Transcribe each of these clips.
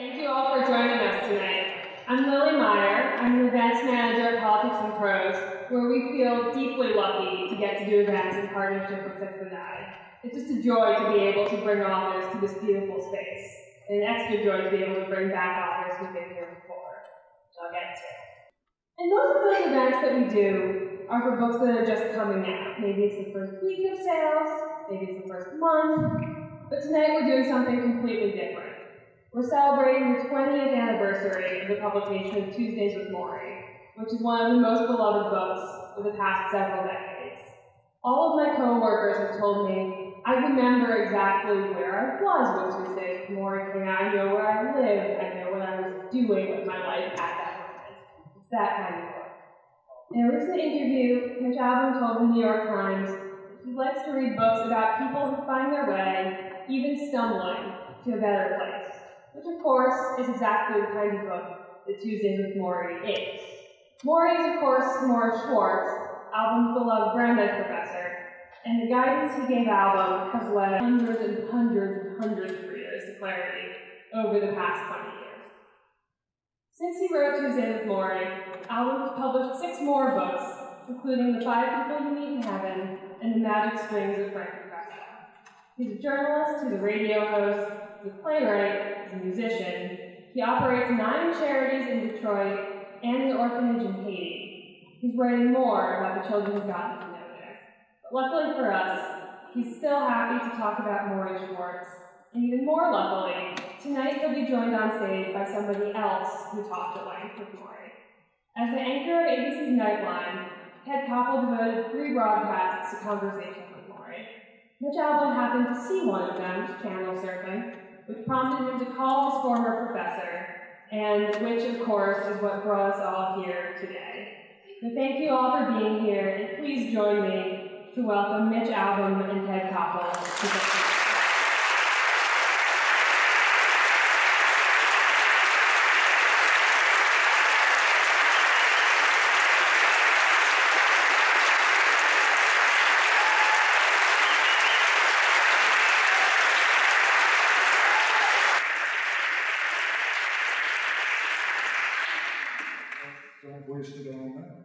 Thank you all for joining us tonight. I'm Lily Meyer. I'm the events manager at Politics and Prose, where we feel deeply lucky to get to do events in partnership with Sixth and I. It's just a joy to be able to bring authors to this beautiful space, and an extra joy to be able to bring back authors who've been here before, which I'll get to. And most of those events that we do are for books that are just coming out. Maybe it's the first week of sales, maybe it's the first month, but tonight we're doing something completely different. We're celebrating the 20th anniversary of the publication of Tuesdays with Morrie, which is one of the most beloved books of the past several decades. All of my co-workers have told me I remember exactly where I was when Tuesdays with Morrie came out. I know where I lived. I know what I was doing with my life at that moment. It's that kind of book. In a recent interview, Mitch Albom told the New York Times he likes to read books about people who find their way, even stumbling, to a better place which of course is exactly the kind of book that Tuesdays with Morrie is. Morrie is of course Morris Schwartz, Albom's beloved Brandeis professor, and the guidance he gave Albom has led hundreds and hundreds and hundreds of readers to clarity over the past 20 years. Since he wrote Tuesdays with Morrie, Albom has published six more books, including The Five People You Meet in Heaven and The Magic Strings of Frankie Presto. He's a journalist, he's a radio host, he's a playwright, he's a musician. He operates nine charities in Detroit and the orphanage in Haiti. He's writing more about the children gotten to know there. But luckily for us, he's still happy to talk about Morrie Schwartz. And even more luckily, tonight he'll be joined on stage by somebody else who talked at length with Morrie. As the anchor of ABC's Nightline, Ted Koppel devoted three broadcasts to conversations with Morrie. Mitch Albom happened to see one of them channel surfing, which prompted him to call his former professor, and which, of course, is what brought us all here today. So thank you all for being here, and please join me to welcome Mitch Albom and Ted Koppel wasted on that.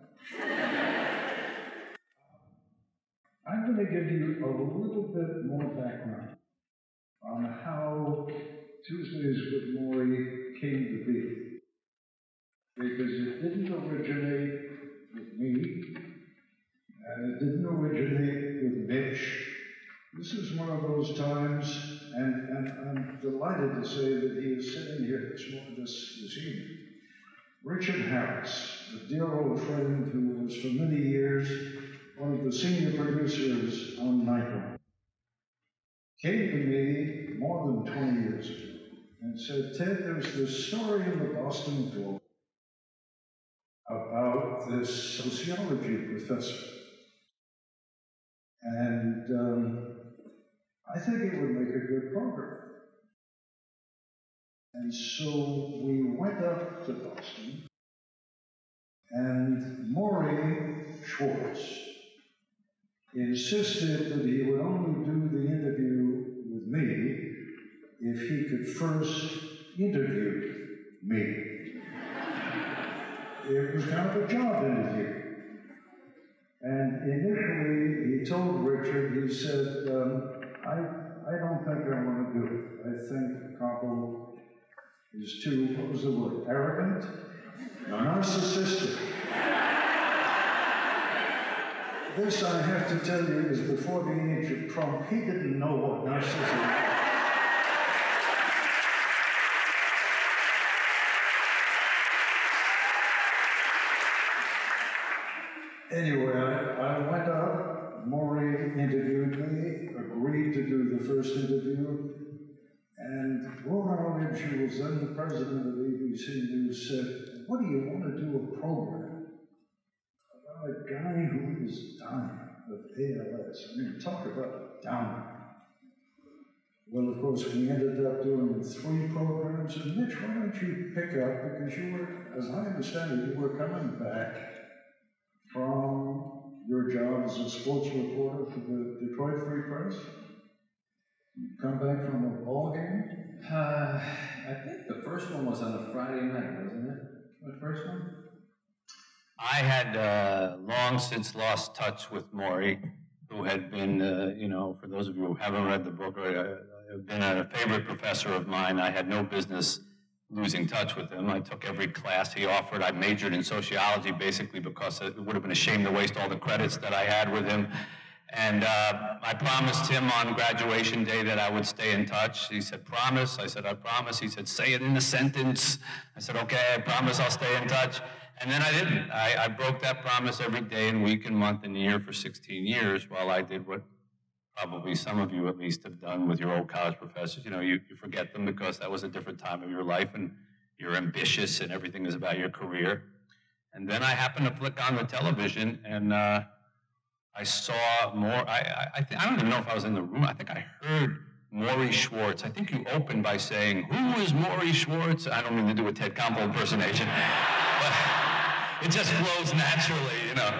I'm going to give you a little bit more background on how Tuesdays with Morrie came to be. Because it didn't originate with me, and it didn't originate with Mitch. This is one of those times, and, and I'm delighted to say that he is sitting here this, this, this evening. Richard Harris, a dear old friend who was for many years one of the senior producers on Nightline, came to me more than 20 years ago and said, Ted, there's this story in the Boston Globe about this sociology professor. And um, I think it would make a good program. And so we went up to Boston and Morrie Schwartz insisted that he would only do the interview with me if he could first interview me. it was kind of a job interview. And initially, he told Richard, he said, um, I, I don't think I want to do it. I think Koppel is too, what was the word, arrogant? narcissistic. this, I have to tell you, is before the age of Trump. He didn't know what narcissism was. Anyway, I, I went up. Morrie interviewed me, agreed to do the first interview, and Roland Lynch, who was then the president of ABC News, said, what do you want to do a program about a guy who is dying of ALS? I mean, talk about dying. Well, of course, we ended up doing three programs, and Mitch, why don't you pick up, because you were, as I understand it, you were coming back from your job as a sports reporter for the Detroit Free Press? You come back from a ball game? Uh, I think the first one was on a Friday night, wasn't it? The first one? I had uh, long since lost touch with Morrie, who had been, uh, you know, for those of you who haven't read the book, uh, been a favorite professor of mine. I had no business losing touch with him. I took every class he offered. I majored in sociology basically because it would have been a shame to waste all the credits that I had with him. And uh, I promised him on graduation day that I would stay in touch. He said, Promise? I said, I promise. He said, Say it in a sentence. I said, Okay, I promise I'll stay in touch. And then I didn't. I, I broke that promise every day and week and month and year for 16 years while I did what probably some of you at least have done with your old college professors. You know, you, you forget them because that was a different time of your life and you're ambitious and everything is about your career. And then I happened to flick on the television and uh, I saw more. I, I, I, don't even know if I was in the room. I think I heard Morrie Schwartz. I think you opened by saying, Who is Morrie Schwartz? I don't mean to do a Ted Koppel impersonation, but it just flows naturally, you know.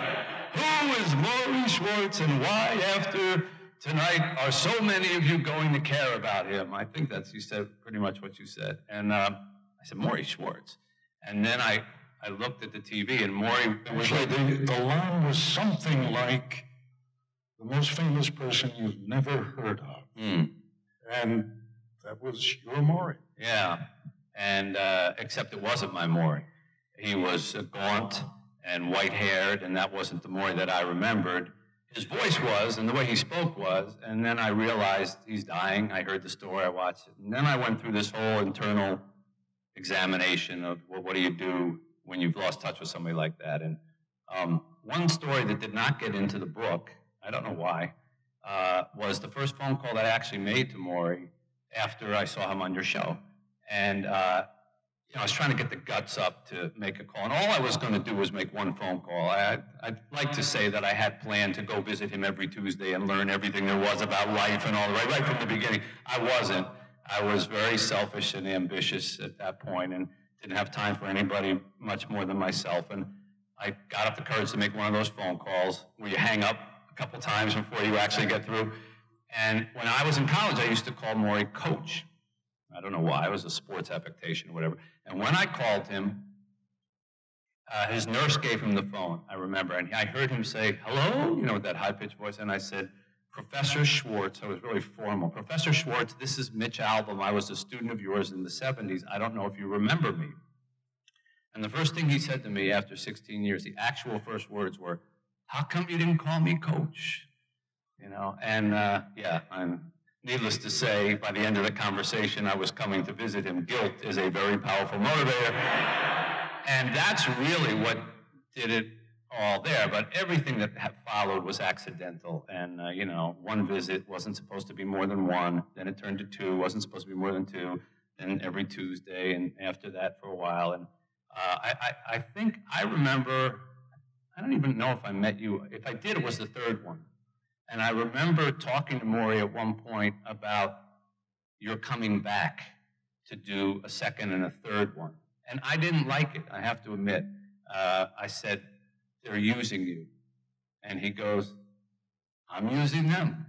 Who is Morrie Schwartz and why, after tonight, are so many of you going to care about him? I think that's, you said pretty much what you said. And uh, I said, Morrie Schwartz. And then I, I looked at the TV and Morrie was Actually, the, the line was something like the most famous person you've never heard of. Mm. And that was your Morrie. Yeah. And uh, except it wasn't my Morrie. He was uh, gaunt and white haired, and that wasn't the Morrie that I remembered. His voice was, and the way he spoke was, and then I realized he's dying. I heard the story, I watched it. And then I went through this whole internal examination of well, what do you do when you've lost touch with somebody like that. And um, one story that did not get into the book, I don't know why, uh, was the first phone call that I actually made to Morrie after I saw him on your show. And uh, you know, I was trying to get the guts up to make a call. And all I was going to do was make one phone call. I, would like to say that I had planned to go visit him every Tuesday and learn everything there was about life and all, right, right from the beginning. I wasn't. I was very selfish and ambitious at that point and didn't have time for anybody much more than myself. And I got up the courage to make one of those phone calls where you hang up a couple times before you actually get through. And when I was in college, I used to call Morrie coach. I don't know why. It was a sports affectation or whatever. And when I called him, uh, his nurse gave him the phone, I remember. And I heard him say, hello, you know, with that high pitched voice. And I said, Professor Schwartz, I was really formal. Professor Schwartz, this is Mitch Albom. I was a student of yours in the 70s. I don't know if you remember me. And the first thing he said to me after 16 years, the actual first words were, How come you didn't call me coach? You know, and uh, yeah, I'm needless to say, by the end of the conversation, I was coming to visit him. Guilt is a very powerful motivator. And that's really what did it all there, but everything that followed was accidental. And, uh, you know, one visit wasn't supposed to be more than one, then it turned to two, wasn't supposed to be more than two, then every Tuesday, and after that for a while. And uh, I, I, I think I remember, I don't even know if I met you. If I did, it was the third one. And I remember talking to Morrie at one point about your coming back to do a second and a third one. And I didn't like it, I have to admit. Uh, I said, they're using you. And he goes, I'm using them.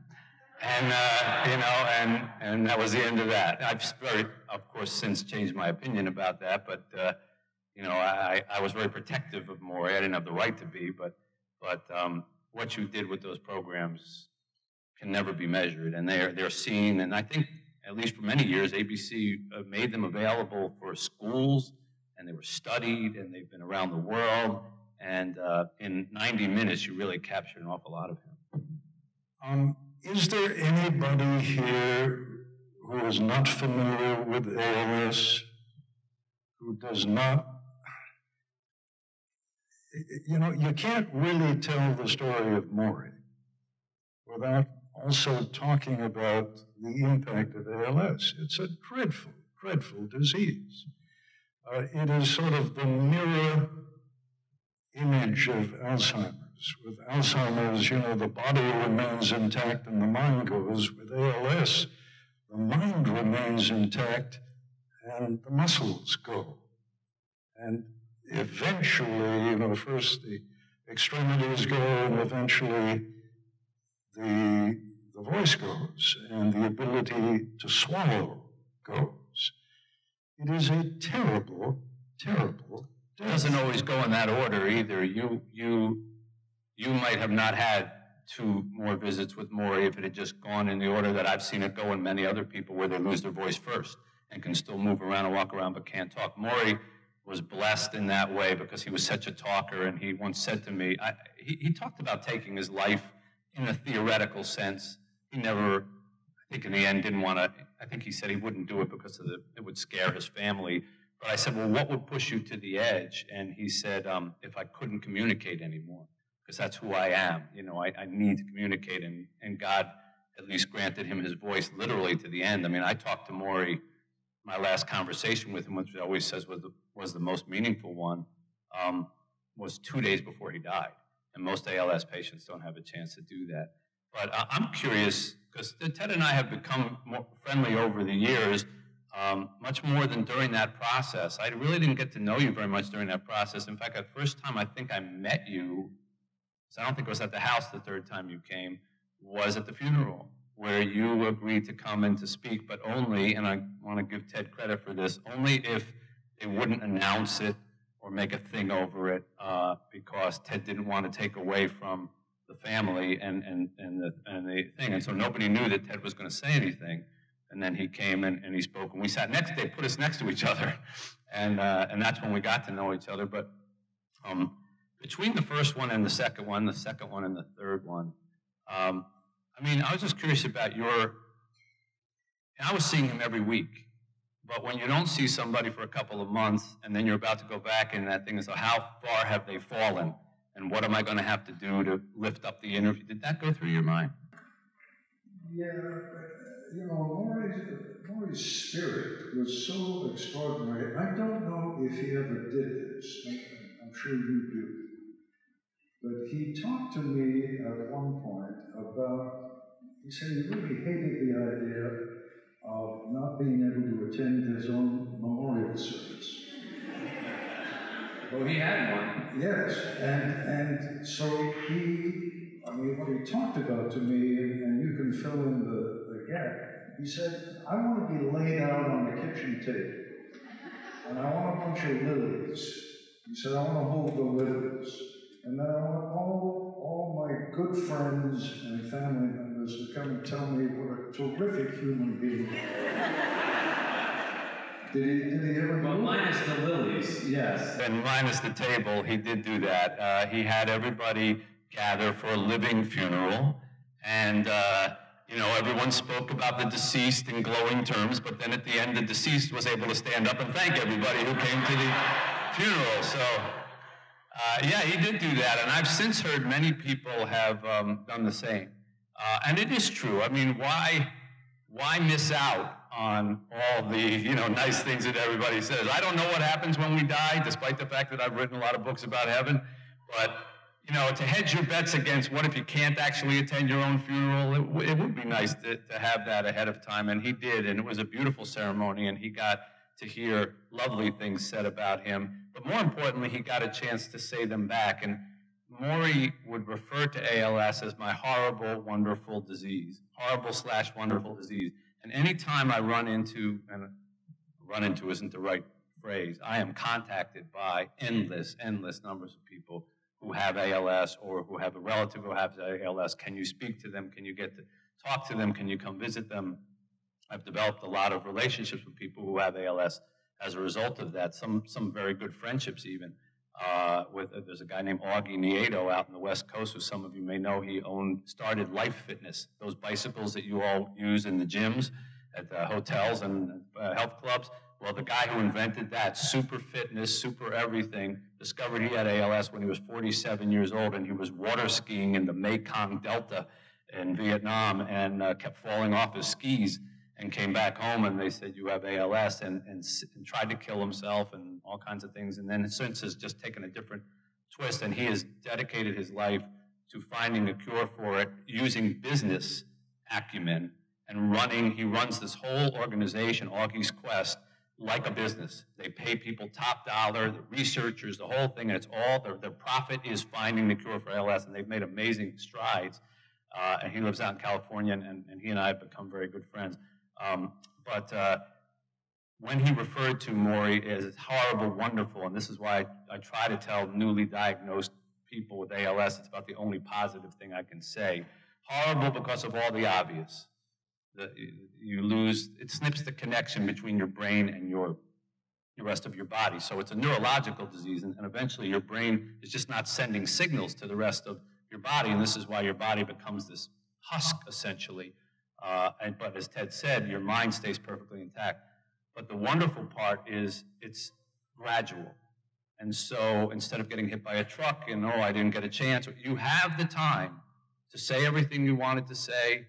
And, uh, you know, and, and that was the end of that. I've very, of course, since changed my opinion about that, but, uh, you know, I, I was very protective of Morrie. I didn't have the right to be, but, but um, what you did with those programs can never be measured. And they're, they're seen, and I think, at least for many years, ABC uh, made them available for schools, and they were studied, and they've been around the world and uh, in 90 minutes, you really captured an awful lot of him. Um, is there anybody here who is not familiar with ALS, who does not? You know, you can't really tell the story of Morrie without also talking about the impact of ALS. It's a dreadful, dreadful disease. Uh, it is sort of the mirror image of Alzheimer's. With Alzheimer's, you know, the body remains intact and the mind goes. With ALS, the mind remains intact and the muscles go. And eventually, you know, first the extremities go and eventually the, the voice goes and the ability to swallow goes. It is a terrible, terrible It doesn't always go in that order either. You, you, you might have not had two more visits with Morrie if it had just gone in the order that I've seen it go in many other people where they lose their voice first and can still move around and walk around but can't talk. Morrie was blessed in that way because he was such a talker and he once said to me, I, he, he talked about taking his life in a theoretical sense. He never, I think in the end didn't want to, I think he said he wouldn't do it because of the, it would scare his family. But I said, well, what would push you to the edge? And he said, um, if I couldn't communicate anymore because that's who I am. You know, I, I need to communicate, and, and God at least granted him his voice literally to the end. I mean, I talked to Morrie, my last conversation with him, which he always says was the, was the most meaningful one, um, was two days before he died. And most ALS patients don't have a chance to do that. But uh, I'm curious, because Ted and I have become more friendly over the years, um, much more than during that process. I really didn't get to know you very much during that process. In fact, the first time I think I met you so I don't think it was at the house the third time you came, was at the funeral, where you agreed to come and to speak, but only, and I want to give Ted credit for this, only if they wouldn't announce it or make a thing over it, uh, because Ted didn't want to take away from the family and, and, and, the, and the thing. And so nobody knew that Ted was going to say anything. And then he came and, and he spoke, and we sat next, they put us next to each other. And, uh, and that's when we got to know each other. But um, between the first one and the second one, the second one and the third one, um, I mean, I was just curious about your. I was seeing him every week, but when you don't see somebody for a couple of months and then you're about to go back, and that thing is, how far have they fallen? And what am I going to have to do to lift up the interview? Did that go through your mind? Yeah, you know, Morrie's, Morrie's spirit was so extraordinary. I don't know if he ever did this. I'm, I'm sure you do. But he talked to me at one point about, he said he really hated the idea of not being able to attend his own memorial service. Well, he had one. Yes, and and so he, I mean, what he talked about to me, and you can fill in the, the gap, he said, I want to be laid out on the kitchen table, and I want a bunch of lilies. He said, I want to hold the lilies. And then I want all, all my good friends and family members to come and tell me what a terrific human being Did he, did he ever Well, do minus the lilies, yes. And minus the table, he did do that. Uh, he had everybody gather for a living funeral, and uh, you know everyone spoke about the deceased in glowing terms. But then at the end, the deceased was able to stand up and thank everybody who came to the funeral. So. Uh, yeah, he did do that, and I've since heard many people have um, done the same. Uh, and it is true. I mean, why, why miss out on all the you know nice things that everybody says? I don't know what happens when we die, despite the fact that I've written a lot of books about heaven. But you know, to hedge your bets against what if you can't actually attend your own funeral, it, w- it would be nice to, to have that ahead of time. And he did, and it was a beautiful ceremony, and he got to hear lovely things said about him. But more importantly, he got a chance to say them back. And Morrie would refer to ALS as my horrible, wonderful disease. Horrible slash wonderful disease. And anytime I run into, and run into isn't the right phrase, I am contacted by endless, endless numbers of people who have ALS or who have a relative who has ALS. Can you speak to them? Can you get to talk to them? Can you come visit them? I've developed a lot of relationships with people who have ALS as a result of that. Some some very good friendships even. Uh, with uh, there's a guy named Augie Nieto out in the West Coast, who some of you may know. He owned started Life Fitness, those bicycles that you all use in the gyms, at the hotels and uh, health clubs. Well, the guy who invented that, super fitness, super everything, discovered he had ALS when he was 47 years old, and he was water skiing in the Mekong Delta in Vietnam and uh, kept falling off his skis and came back home and they said you have ALS and, and, and, tried to kill himself and all kinds of things. And then since has just taken a different twist and he has dedicated his life to finding a cure for it using business acumen and running he runs this whole organization Augie's Quest like a business. They pay people top dollar the researchers the whole thing and it's all their, their profit is finding the cure for ALS and they've made amazing strides. Uh, and he lives out in California and, and, and he and I have become very good friends um, but uh, when he referred to Morrie as horrible, wonderful, and this is why I, I try to tell newly diagnosed people with ALS, it's about the only positive thing I can say. Horrible because of all the obvious. The, you lose, it snips the connection between your brain and your the rest of your body. So it's a neurological disease, and, and, eventually your brain is just not sending signals to the rest of your body, and this is why your body becomes this husk, essentially. Uh, and, but as Ted said, your mind stays perfectly intact. But the wonderful part is it's gradual. And so instead of getting hit by a truck and, oh, I didn't get a chance, you have the time to say everything you wanted to say,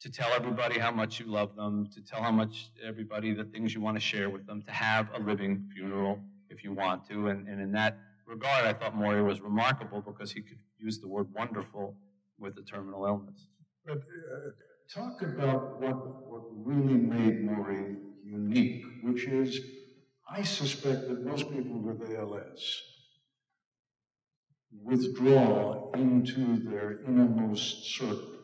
to tell everybody how much you love them, to tell how much everybody the things you want to share with them, to have a living funeral if you want to. And, and in that regard, I thought Morrie was remarkable because he could use the word wonderful with a terminal illness. But uh, talk about what, what really made Morrie unique, which is I suspect that most people with ALS withdraw into their innermost circle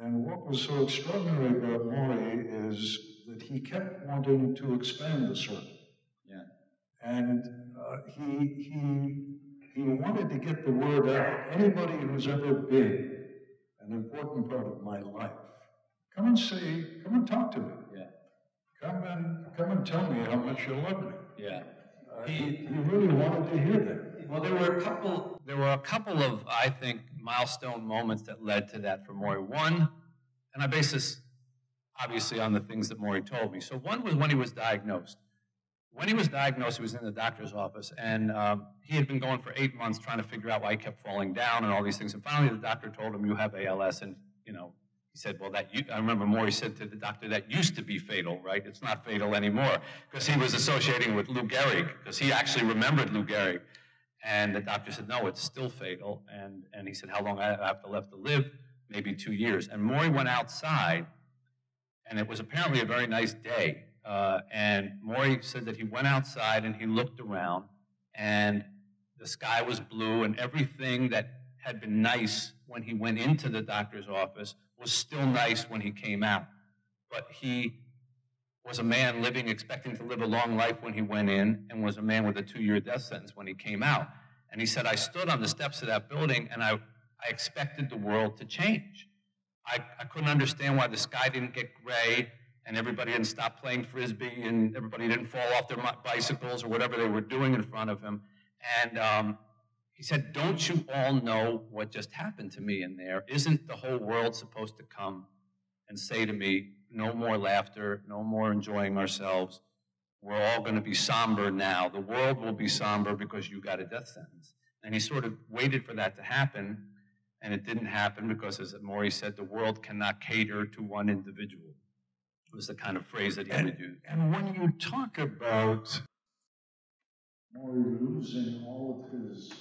and what was so extraordinary about Morrie is that he kept wanting to expand the circle. Yeah. And uh, he, he, he wanted to get the word out. Anybody who's ever been an important part of my life, come and see, come and talk to me. Yeah. Come and come and tell me how much you love me. Yeah. Uh, he, he really wanted to hear that. Well, there were a couple. There were a couple of, I think, milestone moments that led to that for Morrie. One, and I base this obviously on the things that Morrie told me. So one was when he was diagnosed. When he was diagnosed, he was in the doctor's office, and um, he had been going for eight months trying to figure out why he kept falling down and all these things. And finally, the doctor told him, "You have ALS," and you know, he said, "Well, that." I remember Morrie said to the doctor, "That used to be fatal, right? It's not fatal anymore," because he was associating with Lou Gehrig, because he actually remembered Lou Gehrig. And the doctor said, no, it's still fatal. And, and he said, how long I have to left to live? Maybe two years. And Morrie went outside, and it was apparently a very nice day. Uh, and Morrie said that he went outside and he looked around, and the sky was blue, and everything that had been nice when he went into the doctor's office was still nice when he came out. But he was a man living, expecting to live a long life when he went in, and was a man with a two year death sentence when he came out. And he said, I stood on the steps of that building and I, I expected the world to change. I, I couldn't understand why the sky didn't get gray and everybody didn't stop playing frisbee and everybody didn't fall off their bicycles or whatever they were doing in front of him. And um, he said, Don't you all know what just happened to me in there? Isn't the whole world supposed to come and say to me, no more laughter, no more enjoying ourselves. We're all going to be somber now. The world will be somber because you got a death sentence. And he sort of waited for that to happen, and it didn't happen because, as Morrie said, the world cannot cater to one individual. It was the kind of phrase that he and, would use. And when you talk about Morrie losing all of his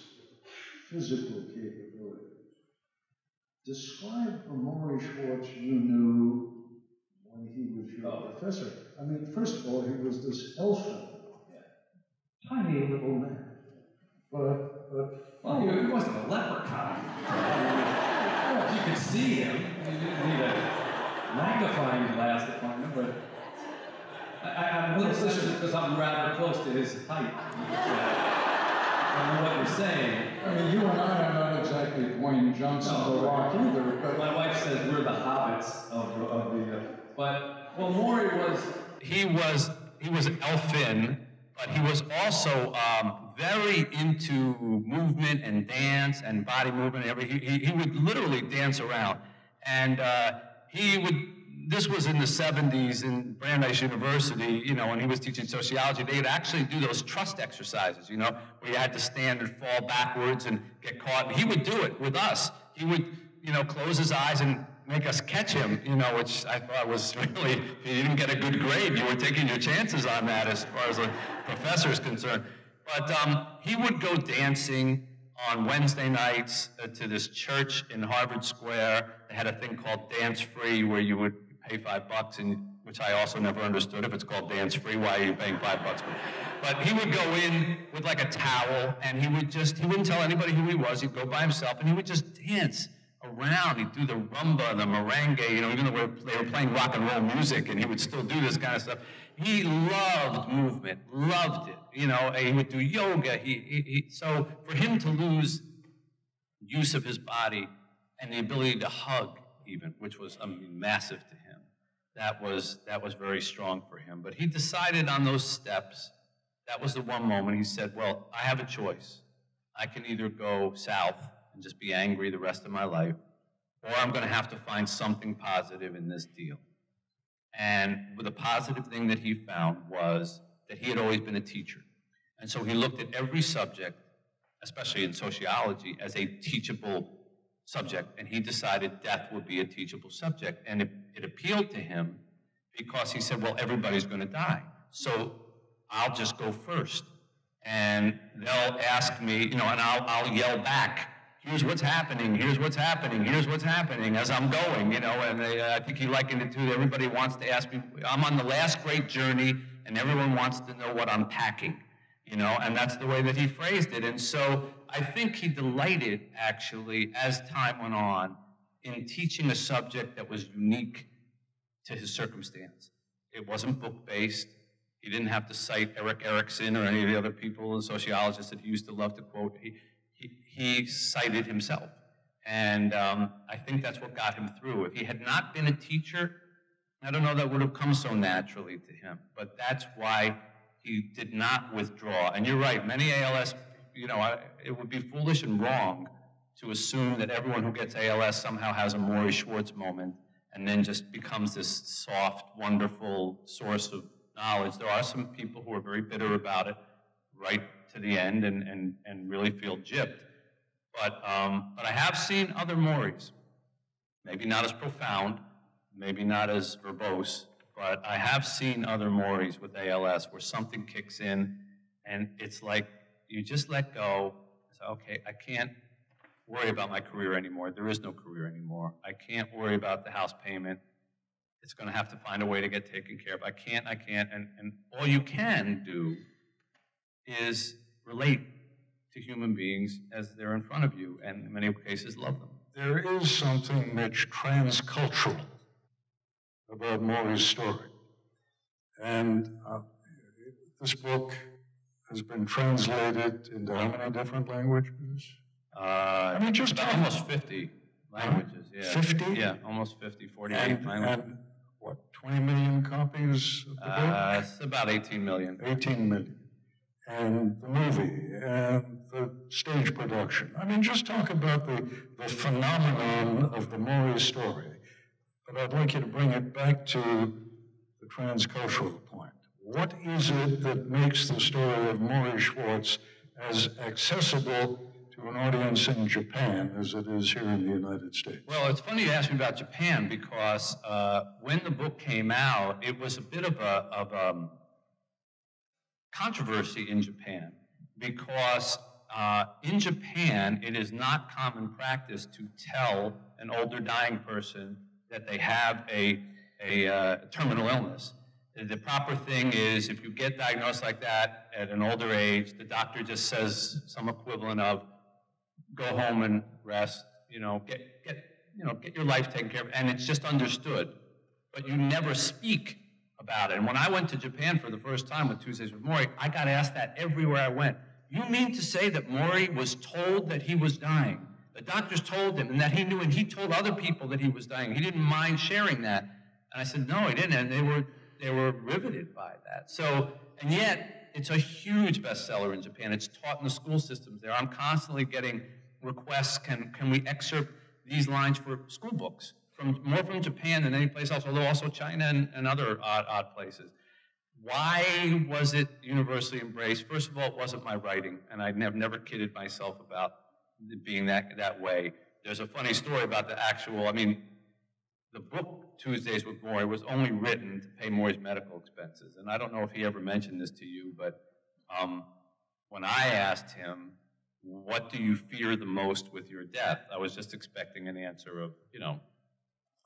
physical capabilities, describe the Morrie Schwartz you knew when he was your oh. professor. I mean, first of all, he was this elfin, yeah. tiny little man. But, but well, he, he wasn't a leprechaun. yeah. You could see him. You didn't need a magnifying glass to find him, but I, am a little suspicious because I'm rather close to his height. I don't know what you're saying. I mean, you and I are not exactly Dwayne Johnson no, the Rock either. But my wife says we're the hobbits of, of the. Uh, but well, Morrie was. He was he was elfin, but he was also um, very into movement and dance and body movement. And every, he, he would literally dance around, and uh, he would this was in the 70s in Brandeis University, you know, when he was teaching sociology, they'd actually do those trust exercises, you know, where you had to stand and fall backwards and get caught. He would do it with us. He would, you know, close his eyes and make us catch him, you know, which I thought was really, if you didn't get a good grade, you were taking your chances on that as far as a professor is concerned. But um, he would go dancing on Wednesday nights uh, to this church in Harvard Square. Had a thing called Dance Free where you would pay five bucks, and which I also never understood. If it's called dance free, why are you paying five bucks? But he would go in with like a towel, and he would just he wouldn't tell anybody who he was. He'd go by himself, and he would just dance around. He'd do the rumba, the merengue, you know, even though they were playing rock and roll music, and he would still do this kind of stuff. He loved movement, loved it. You know, he would do yoga. He, he, he, so for him to lose use of his body and the ability to hug, even, which was massive to him, that was that was very strong for him. But he decided on those steps. That was the one moment he said, "Well, I have a choice. I can either go south and just be angry the rest of my life, or I'm going to have to find something positive in this deal." And the positive thing that he found was that he had always been a teacher. And so he looked at every subject, especially in sociology, as a teachable subject. And he decided death would be a teachable subject. And it, it appealed to him because he said, well, everybody's going to die. So I'll just go first. And they'll ask me, you know, and I'll, I'll yell back here's what's happening, here's what's happening, here's what's happening as I'm going, you know, and they, uh, I think he likened it to everybody wants to ask me, I'm on the last great journey and everyone wants to know what I'm packing, you know, and that's the way that he phrased it. And so I think he delighted actually as time went on in teaching a subject that was unique to his circumstance. It wasn't book based. He didn't have to cite Erik Erikson or any of the other people and sociologists that he used to love to quote. He, he, he cited himself. And um, I think that's what got him through. If he had not been a teacher, I don't know that would have come so naturally to him. But that's why he did not withdraw. And you're right, many ALS, you know, it would be foolish and wrong to assume that everyone who gets ALS somehow has a Morrie Schwartz moment and then just becomes this soft, wonderful source of knowledge. There are some people who are very bitter about it, right to the end and, and, and really feel gypped. But, um, but I have seen other Morries, maybe not as profound, maybe not as verbose, but I have seen other Morries with ALS where something kicks in and it's like you just let go. Say, okay, I can't worry about my career anymore. There is no career anymore. I can't worry about the house payment. It's going to have to find a way to get taken care of. I can't, I can't. And, and all you can do is relate to human beings as they're in front of you, and in many cases, love them. There is something, Mitch, transcultural about Morrie's story. And uh, this book has been translated into how many different languages? Uh, I mean, just almost 50 languages. Yeah. 50? Yeah, almost 50, 48 and, languages. And what, 20 million copies of the book? Uh, it's about 18 million. 18 million and the movie and the stage production. I mean, just talk about the, the phenomenon of the Morrie story. But I'd like you to bring it back to the transcultural. What is it that makes the story of Morrie Schwartz as accessible to an audience in Japan as it is here in the United States? Well, it's funny you ask me about Japan because uh, when the book came out, it was a bit of a, of um, controversy in Japan because uh, in Japan, it is not common practice to tell an older dying person that they have a, a uh, terminal illness. The proper thing is if you get diagnosed like that at an older age, the doctor just says some equivalent of go home and rest, you know, get, get, you know, get your life taken care of, and it's just understood. But you never speak about it. And when I went to Japan for the first time with Tuesdays with Morrie, I got asked that everywhere I went. You mean to say that Morrie was told that he was dying? The doctors told him, and that he knew, and he told other people that he was dying. He didn't mind sharing that. And I said, no, he didn't. And they were, they were riveted by that. So, and yet, it's a huge bestseller in Japan. It's taught in the school systems there. I'm constantly getting requests, can, can we excerpt these lines for school books? from more from Japan than any place else, although also China and, and other odd, odd places. Why was it universally embraced? First of all, it wasn't my writing, and I have never kidded myself about being that, that way. There's a funny story about the actual, I mean, the book Tuesdays with Morrie was only written to pay Morrie's medical expenses. And I don't know if he ever mentioned this to you, but um, when I asked him, what do you fear the most with your death? I was just expecting an answer of, you know,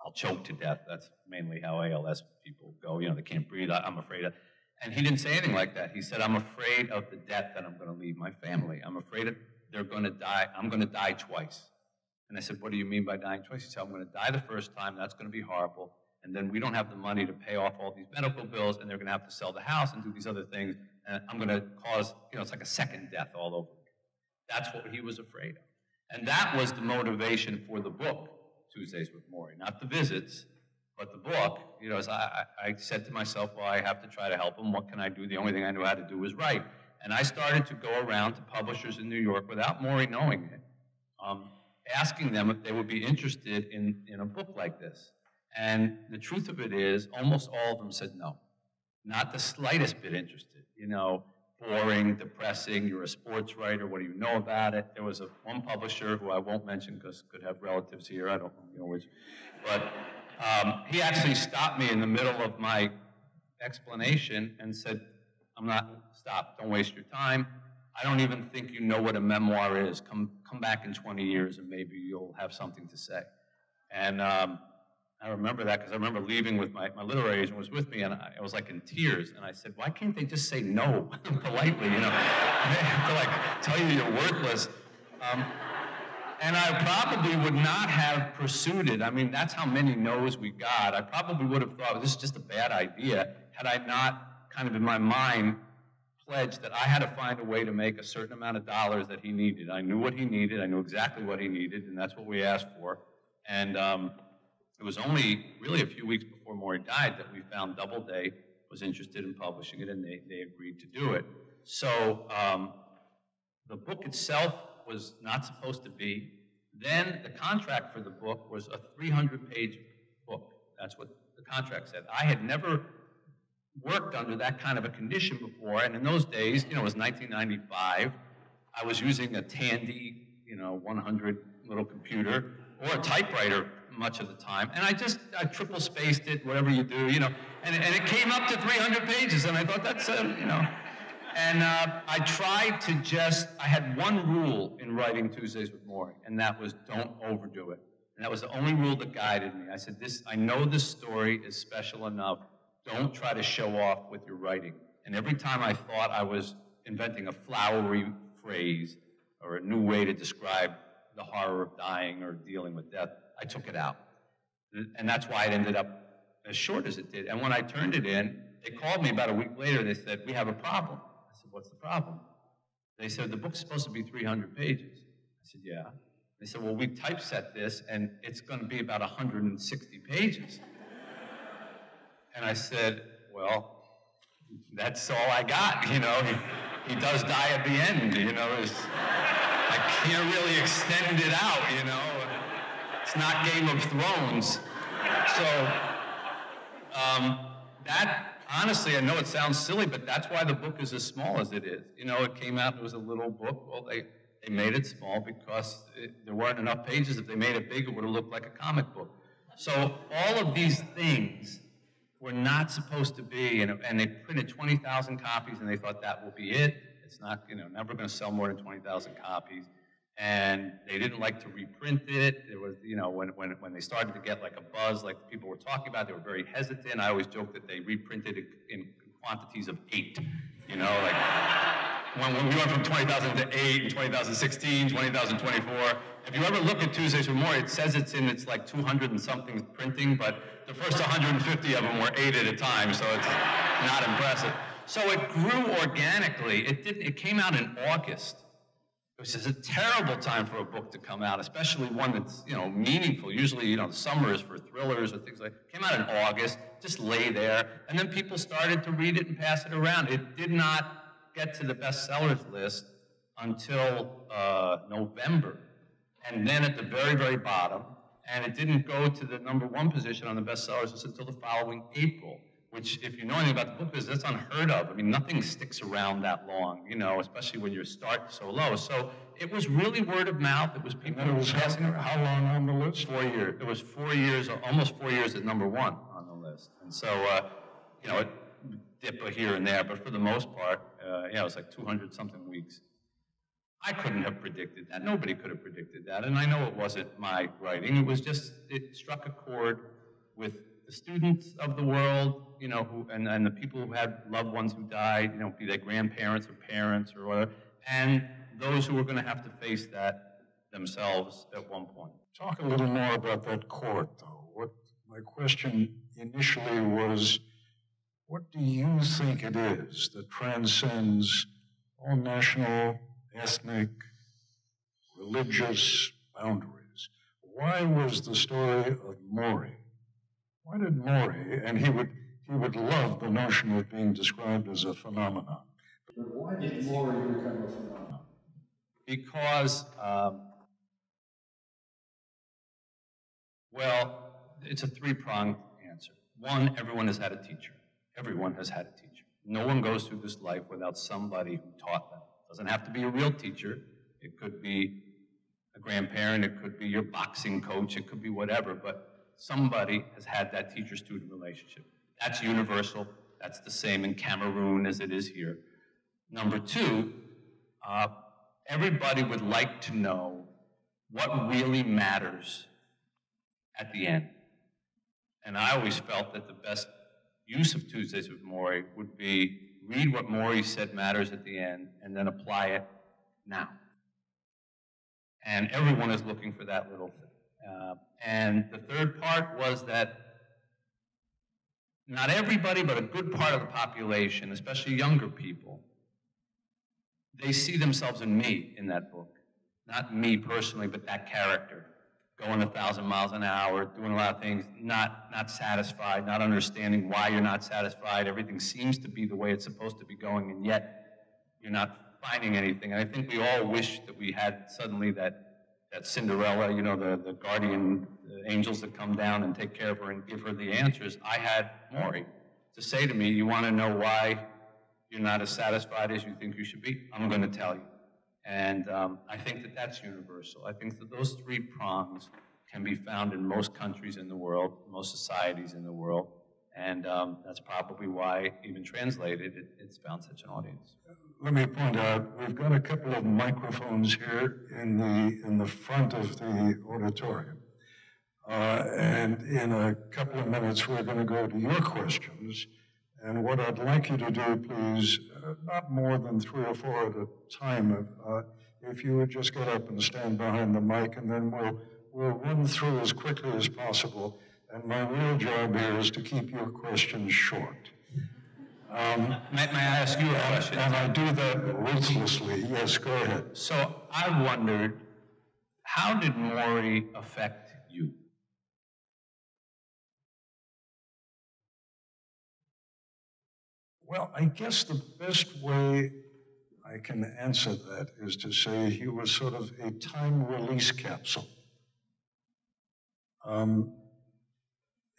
I'll choke to death. That's mainly how ALS people go. You know, they can't breathe. I'm afraid of. And he didn't say anything like that. He said, I'm afraid of the death that I'm going to leave my family. I'm afraid that they're going to die. I'm going to die twice. And I said, What do you mean by dying twice? He said, I'm going to die the first time. That's going to be horrible. And then we don't have the money to pay off all these medical bills, and they're going to have to sell the house and do these other things. And I'm going to cause, you know, it's like a second death all over. That's what he was afraid of. And that was the motivation for the book, Tuesdays with Morrie. Not the visits, but the book. You know, as I, I said to myself, well, I have to try to help him. What can I do? The only thing I knew how to do was write. And I started to go around to publishers in New York without Morrie knowing it, um, asking them if they would be interested in, in a book like this. And the truth of it is, almost all of them said no. Not the slightest bit interested. You know, boring, depressing, you're a sports writer, what do you know about it? There was a one publisher who I won't mention because could have relatives here, I don't know which, but um, he actually stopped me in the middle of my explanation and said, I'm not, stop, don't waste your time. I don't even think you know what a memoir is. Come, come back in 20 years and maybe you'll have something to say. And um, I remember that because I remember leaving with my, my literary agent was with me and I, I, was like in tears and I said, why can't they just say no politely, you know? they have to like tell you you're worthless. Um, and I probably would not have pursued it. I mean, that's how many no's we got. I probably would have thought, this is just a bad idea, had I not kind of in my mind that I had to find a way to make a certain amount of dollars that he needed. I knew what he needed, I knew exactly what he needed, and that's what we asked for. And um, it was only really a few weeks before Morrie died that we found Doubleday was interested in publishing it, and they, they agreed to do it. So um, the book itself was not supposed to be. Then the contract for the book was a 300 page book. That's what the contract said. I had never worked under that kind of a condition before, and in those days, you know, it was 1995. I was using a Tandy, you know, 100 little computer or a typewriter much of the time, and I just I triple spaced it, whatever you do, you know, and, and it came up to 300 pages, and I thought that's, uh, you know. And uh, I tried to just, I had one rule in writing Tuesdays with Morrie, and that was don't overdo it. And that was the only rule that guided me. I said, this, I know this story is special enough. Don't try to show off with your writing. And every time I thought I was inventing a flowery phrase or a new way to describe the horror of dying or dealing with death, I took it out. And that's why it ended up as short as it did. And when I turned it in, they called me about a week later. They said, We have a problem. I said, What's the problem? They said, The book's supposed to be 300 pages. I said, Yeah. They said, Well, we typeset this and it's going to be about 160 pages. And I said, Well, that's all I got. You know, he, he does die at the end. You know, I can't really extend it out. You know, it's not Game of Thrones. So um, that honestly, I know it sounds silly, but that's why the book is as small as it is. You know, it came out, it was a little book. Well, they, they made it small because it, there weren't enough pages. If they made it big, it would have looked like a comic book. So all of these things were not supposed to be, and, and they printed 20,000 copies, and they thought that will be it. It's not, you know, never going to sell more than 20,000 copies and they didn't like to reprint it. There was, you know, when, when, when they started to get like a buzz, like people were talking about, they were very hesitant. I always joke that they reprinted it in quantities of eight, you know, like when, when we went from 20,000 to eight, 2016, 2024. If you ever look at Tuesdays with Morrie, it says it's in its like 200 and something printing, but the first 150 of them were eight at a time, so it's not impressive. So it grew organically. It did. It came out in August which is a terrible time for a book to come out, especially one that's you know meaningful. Usually, you know, summer is for thrillers or things like. It came out in August, just lay there, and then people started to read it and pass it around. It did not get to the bestsellers list until uh, November, and then at the very, very bottom, and it didn't go to the number one position on the bestsellers until the following April which, if you know anything about the book business, that's unheard of. I mean, nothing sticks around that long, you know, especially when you start so low. So it was really word of mouth. It was people it was passing how, how long on the list? Four years. It was four years, almost four years at number one on the list. And so, uh, you know, it dipped here and there, but for the most part, uh, yeah, it was like 200 something weeks. I couldn't have predicted that. Nobody could have predicted that. And I know it wasn't my writing. It was just, it struck a chord with the students of the world, you know, who, and, and the people who had loved ones who died, you know, be they grandparents or parents or whatever, and those who were going to have to face that themselves at one point. talk a little more about that court, though. What my question initially was what do you think it is that transcends all national, ethnic, religious boundaries? Why was the story of Morrie? Why did Morrie, and he would, he would love the notion of being described as a phenomenon. But why did Morrie become a phenomenon? Because, um, well, it's a three pronged answer. One, everyone has had a teacher. Everyone has had a teacher. No one goes through this life without somebody who taught them. Doesn't have to be a real teacher. It could be a grandparent. It could be your boxing coach. It could be whatever. But somebody has had that teacher-student relationship. That's universal. That's the same in Cameroon as it is here. Number two, uh, everybody would like to know what really matters at the end. And I always felt that the best use of Tuesdays with Morrie would be read what Morrie said matters at the end and then apply it now. And everyone is looking for that little thing. Uh, and the third part was that not everybody, but a good part of the population, especially younger people, they see themselves in me in that book. Not me personally, but that character going a thousand miles an hour, doing a lot of things, not, not satisfied, not understanding why you're not satisfied. Everything seems to be the way it's supposed to be going, and yet you're not finding anything. And I think we all wish that we had suddenly that, that Cinderella, you know, the, the guardian the angels that come down and take care of her and give her the answers. I had Morrie to say to me, You want to know why you're not as satisfied as you think you should be? I'm going to tell you. And um, I think that that's universal. I think that those three prongs can be found in most countries in the world, most societies in the world. And um, that's probably why, even translated, it, it's found such an audience. Let me point out, we've got a couple of microphones here in the, in the front of the auditorium. Uh, and in a couple of minutes, we're going to go to your questions. And what I'd like you to do, please, uh, not more than three or four at a time, uh, if you would just get up and stand behind the mic, and then we'll, we'll run through as quickly as possible. And my real job here is to keep your questions short. Um, may, may, I ask you a question? And I do that ruthlessly. Yes, go ahead. So I wondered, how did Morrie affect you? Well, I guess the best way I can answer that is to say he was sort of a time release capsule. Um,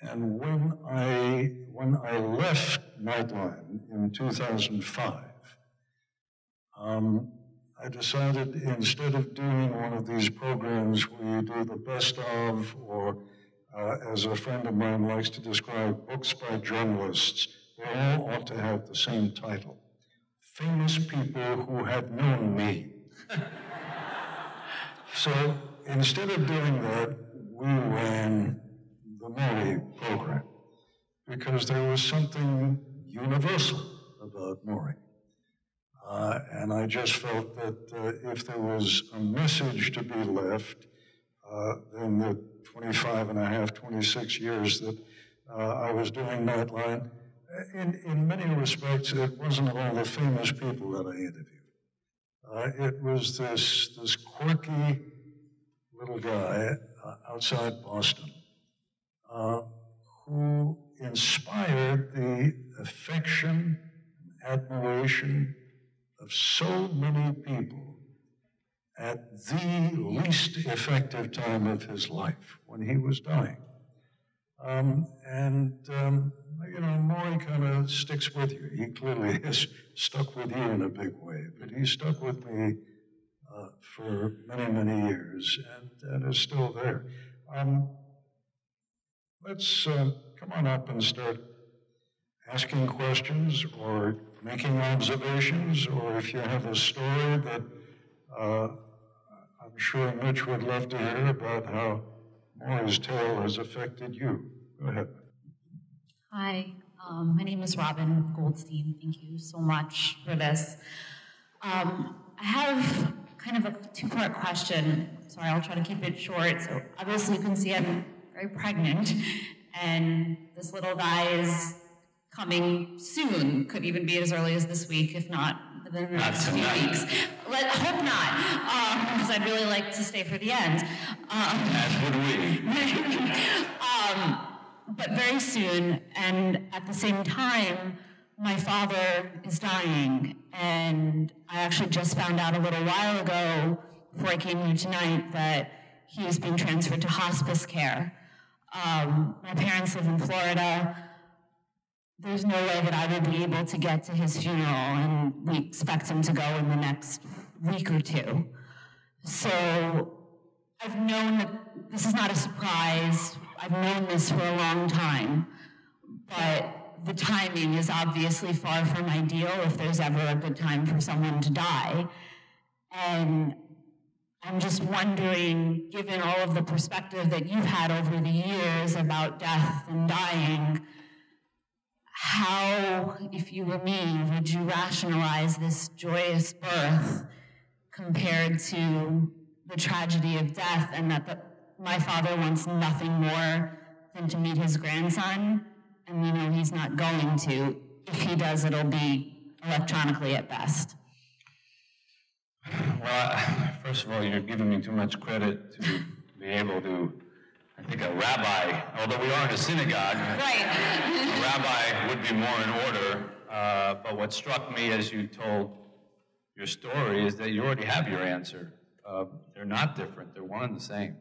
and when I when I left Nightline in 2005, um, I decided instead of doing one of these programs where you do the best of, or uh, as a friend of mine likes to describe, books by journalists they all ought to have the same title Famous People Who Have Known Me. so instead of doing that, we ran the Morrie program because there was something universal about Morrie. Uh, and I just felt that uh, if there was a message to be left, uh, then the 25 and a half, 26 years that uh, I was doing Nightline, in, in many respects, it wasn't all the famous people that I interviewed. Uh, it was this, this quirky little guy uh, outside Boston uh, who inspired the affection and admiration of so many people at the least effective time of his life when he was dying. Um, and um, you know, Morrie kind of sticks with you. He clearly has stuck with you in a big way, but he stuck with me uh, for many, many years and, and is still there. Um, let's uh, come on up and start asking questions or making observations, or if you have a story that uh, I'm sure Mitch would love to hear about how Morrie's tale has affected you. Go ahead. Hi, um, my name is Robin Goldstein. Thank you so much for this. Um, I have kind of a two-part question. Sorry, I'll try to keep it short. So obviously you can see I'm very pregnant, and this little guy is coming soon. Could even be as early as this week, if not within the next few weeks. Let hope not, because I'd really like to stay for the end. Um, As would we. um, but very soon, and at the same time, my father is dying, and I actually just found out a little while ago, before I came here tonight, that he was being transferred to hospice care. Um, my parents live in Florida. There's no way that I will be able to get to his funeral, and we expect him to go in the next week or two. So I've known that this is not a surprise. I've known this for a long time. But the timing is obviously far from ideal if there's ever a good time for someone to die. And I'm just wondering, given all of the perspective that you've had over the years about death and dying, how, if you were me, would you rationalize this joyous birth compared to the tragedy of death and that the, my father wants nothing more than to meet his grandson and we know he's not going to if he does it'll be electronically at best Well, first of all, you're giving me too much credit to be able to, I think a rabbi, although we are in a synagogue, right a rabbi would be more in order. Uh, but what struck me as you told your story is that you already have your answer. Uh, they're not different, they're one and the same.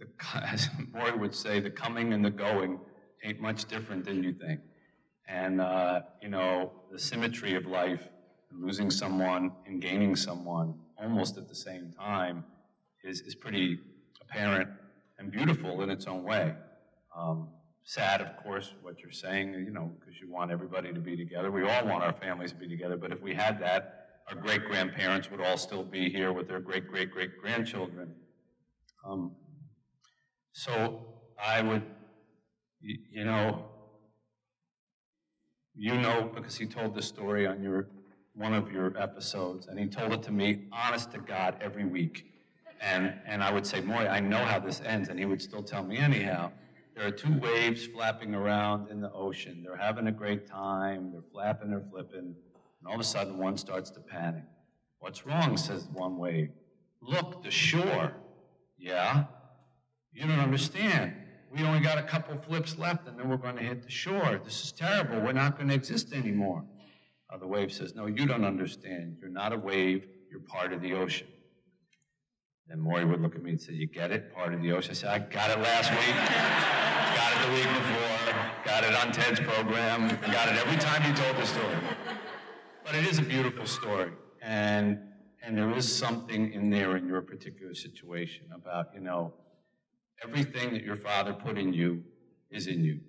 The, as Morrie would say, the coming and the going ain't much different than you think. And, uh, you know, the symmetry of life, losing someone and gaining someone almost at the same time is, is pretty apparent and beautiful in its own way. Um, sad, of course, what you're saying, you know, because you want everybody to be together. We all want our families to be together, but if we had that, our great grandparents would all still be here with their great great great grandchildren. Um, so I would, you, know, you know because he told this story on your one of your episodes, and he told it to me, honest to God, every week. And and I would say, Moy, I know how this ends, and he would still tell me anyhow. There are two waves flapping around in the ocean. They're having a great time. They're flapping, they're flipping, and all of a sudden one starts to panic. What's wrong? says one wave. Look, the shore. Yeah. You don't understand. We only got a couple flips left, and then we're going to hit the shore. This is terrible. We're not going to exist anymore. Uh, the wave says, No, you don't understand. You're not a wave. You're part of the ocean. Then Morrie would look at me and say, You get it? Part of the ocean. I said, I got it last week. got it the week before. Got it on Ted's program. Got it every time you told the story. But it is a beautiful story. And, and there is something in there in your particular situation about, you know, everything that your father put in you is in you.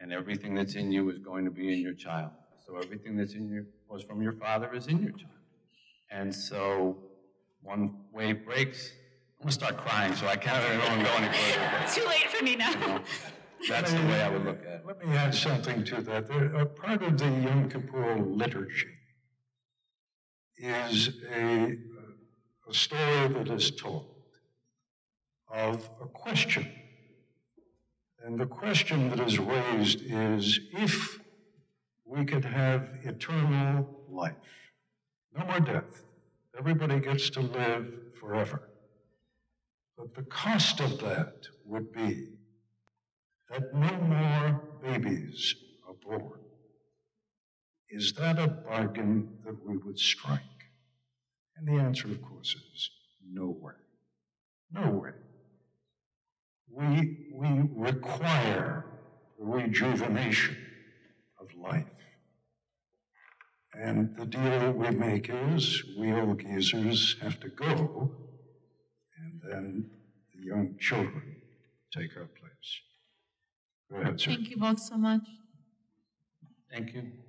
And everything that's in you is going to be in your child. So everything that's in you was from your father is in your child. And so one wave breaks, I'm gonna start crying, so I can't really go any further. too late for me now but That's the way I would look at it. Let me add something to that. There, a part of the Yom Kippur liturgy is a, a story that is told of a question. And the question that is raised is if we could have eternal life, no more death, everybody gets to live forever. But the cost of that would be that no more babies are born. Is that a bargain that we would strike? And the answer, of course, is no way. No way. We, we require the rejuvenation of life. And the deal we make is we old geezers have to go, and then the young children take our place. Go ahead, sir. thank you both so much Thank you.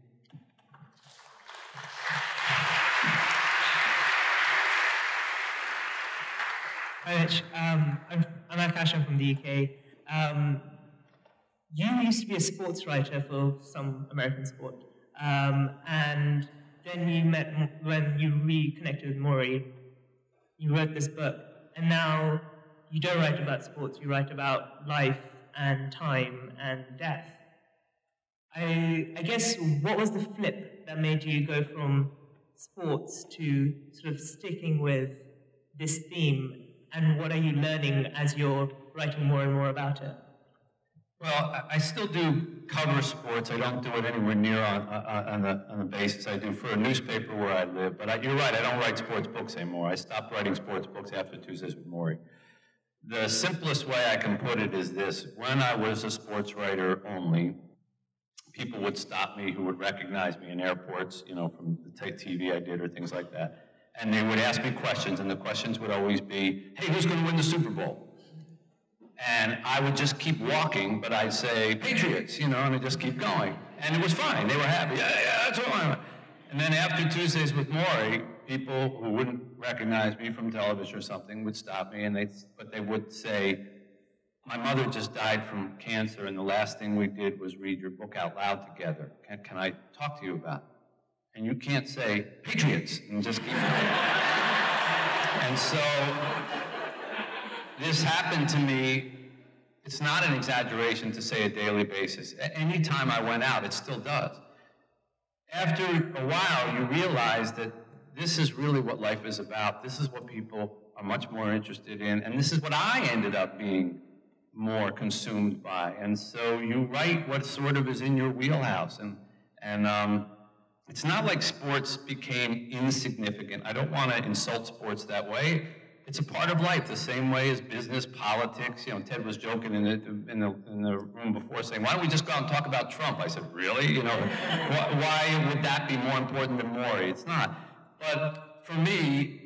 Hi, Mitch. Um, I'm, I'm Akash. I'm from the UK. Um, you used to be a sports writer for some American sport, um, and then you met when you reconnected with Morrie. You wrote this book, and now you don't write about sports. You write about life and time and death. I, I guess what was the flip that made you go from sports to sort of sticking with this theme, and what are you learning as you're writing more and more about it? Well, I- still do cover sports. I don't do it anywhere near on, on, on the, on the basis I do for a newspaper where I live. But I, you're right, I don't write sports books anymore. I stopped writing sports books after Tuesdays with Morrie. The simplest way I can put it is this. When I was a sports writer only, people would stop me who would recognize me in airports, you know, from the TV I did or things like that. And they would ask me questions, and the questions would always be, hey, who's going to win the Super Bowl? And I would just keep walking, but I'd say, Patriots, you know, and I'd just keep going. And it was fine. They were happy. Yeah, yeah, that's what I want. And then after Tuesdays with Morrie, people who wouldn't recognize me from television or something would stop me, and they, but they would say, my mother just died from cancer, and the last thing we did was read your book out loud together. Can, can I talk to you about it? And you can't say, Patriots, and just keep going. and so this happened to me. It's not an exaggeration to say a daily basis. Any time I went out, it still does. After a while, you realize that this is really what life is about. This is what people are much more interested in. And this is what I ended up being more consumed by. And so you write what sort of is in your wheelhouse. And, and um, it's not like sports became insignificant. I don't want to insult sports that way. It's a part of life, the same way as business, politics. You know, Ted was joking in the, in the, in the room before saying, why don't we just go out and talk about Trump? I said, really? You know, why, why would that be more important than Morrie? It's not. But for me,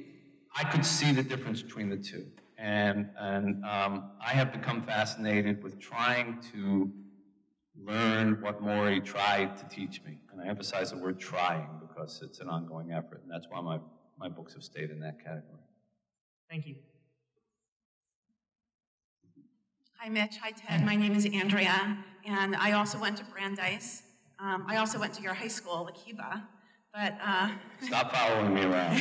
I could see the difference between the two. And, and um, I have become fascinated with trying to learn what Morrie tried to teach me. And I emphasize the word trying because it's an ongoing effort. And that's why my, my books have stayed in that category. Thank you. Hi, Mitch. Hi, Ted. My name is Andrea, and I also went to Brandeis. Um, I also went to your high school, La Cuba, but uh, Stop following me around.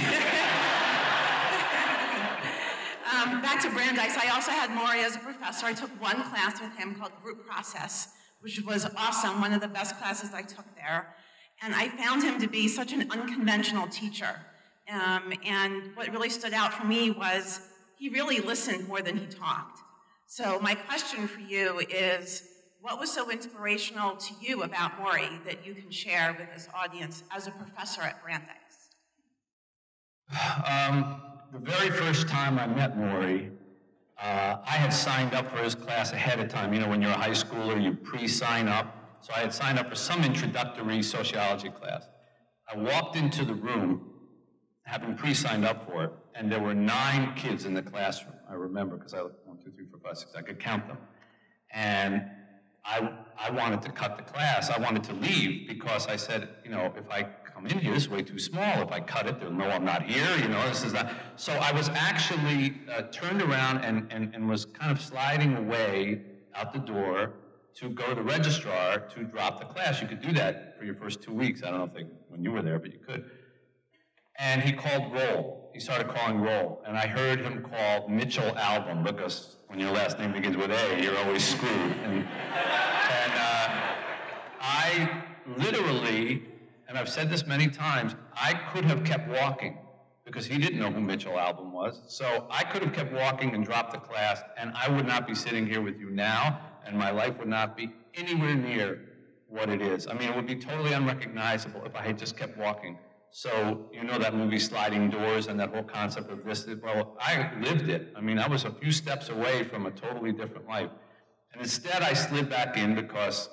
um, back to Brandeis. I also had Morrie as a professor. I took one class with him called Group Process, which was awesome, one of the best classes I took there. And I found him to be such an unconventional teacher. Um, and what really stood out for me was he really listened more than he talked. So my question for you is, what was so inspirational to you about Morrie that you can share with this audience as a professor at Brandeis? Um, the very first time I met Morrie, uh, I had signed up for his class ahead of time. You know, when you're a high schooler, you pre-sign up. So I had signed up for some introductory sociology class. I walked into the room, having pre-signed up for it, and there were nine kids in the classroom. I remember because I one, two, three, four, five, six. I could count them, and I I wanted to cut the class. I wanted to leave because I said, you know, if I come in here, it's way too small. If I cut it, they'll know I'm not here. You know, this is not. So I was actually uh, turned around and, and and was kind of sliding away out the door to go to the registrar to drop the class. You could do that for your first two weeks. I don't know if they, when you were there, but you could. And he called roll. He started calling roll. And I heard him call Mitchell Albom because when your last name begins with A, you're always screwed. And, and uh, I literally, and I've said this many times, I could have kept walking because he didn't know who Mitchell Albom was. So I could have kept walking and dropped the class, and I would not be sitting here with you now, and my life would not be anywhere near what it is. I mean, it would be totally unrecognizable if I had just kept walking. So, you know that movie Sliding Doors and that whole concept of this? Well, I lived it. I mean, I was a few steps away from a totally different life. And instead, I slid back in because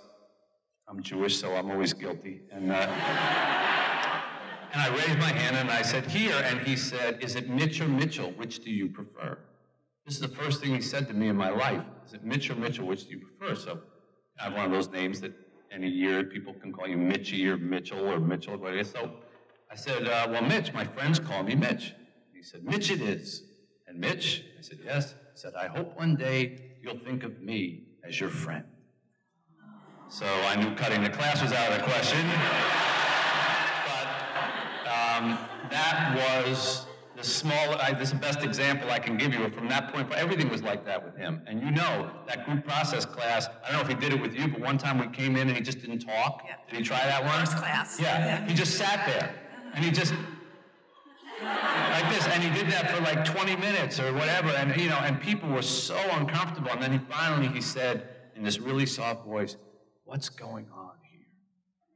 I'm Jewish, so I'm always guilty. And, uh, and I raised my hand and I said, Here. And he said, Is it Mitch or Mitchell? Which do you prefer? This is the first thing he said to me in my life. Is it Mitch or Mitchell? Which do you prefer? So I have one of those names that any year people can call you Mitchy or Mitchell or Mitchell. Whatever. So I said, uh, Well, Mitch, my friends call me Mitch. He said, Mitch it is. And Mitch? I said, Yes. He said, I hope one day you'll think of me as your friend. So I knew cutting the class was out of the question. But um, that was small, I, this is the best example I can give you. From that point, everything was like that with him. And you know, that group process class, I don't know if he did it with you, but one time we came in and he just didn't talk. Yeah. Did he try that one? First class. Yeah. Yeah. He just sat there. And he just, like this, and he did that for like 20 minutes or whatever, and you know, and people were so uncomfortable. And then he finally he said in this really soft voice, "What's going on here?"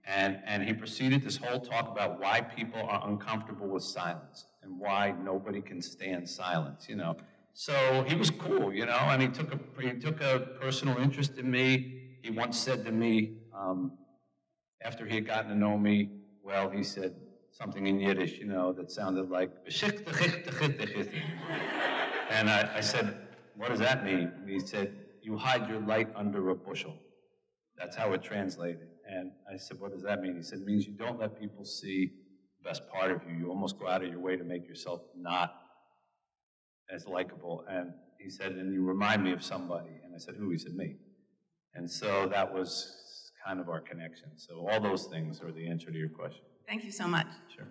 And and he proceeded this whole talk about why people are uncomfortable with silence and why nobody can stand silence. You know, so he was cool, you know, and he took a he took a personal interest in me. He once said to me, um, after he had gotten to know me, well, he said something in Yiddish, you know, that sounded like, and I, I said, what does that mean? And he said, you hide your light under a bushel. That's how it translated. And I said, what does that mean? He said, it means you don't let people see best part of you. You almost go out of your way to make yourself not as likable. And he said, and you remind me of somebody. And I said, who? He said, me. And so that was kind of our connection. So all those things are the answer to your question. Thank you so much. Sure.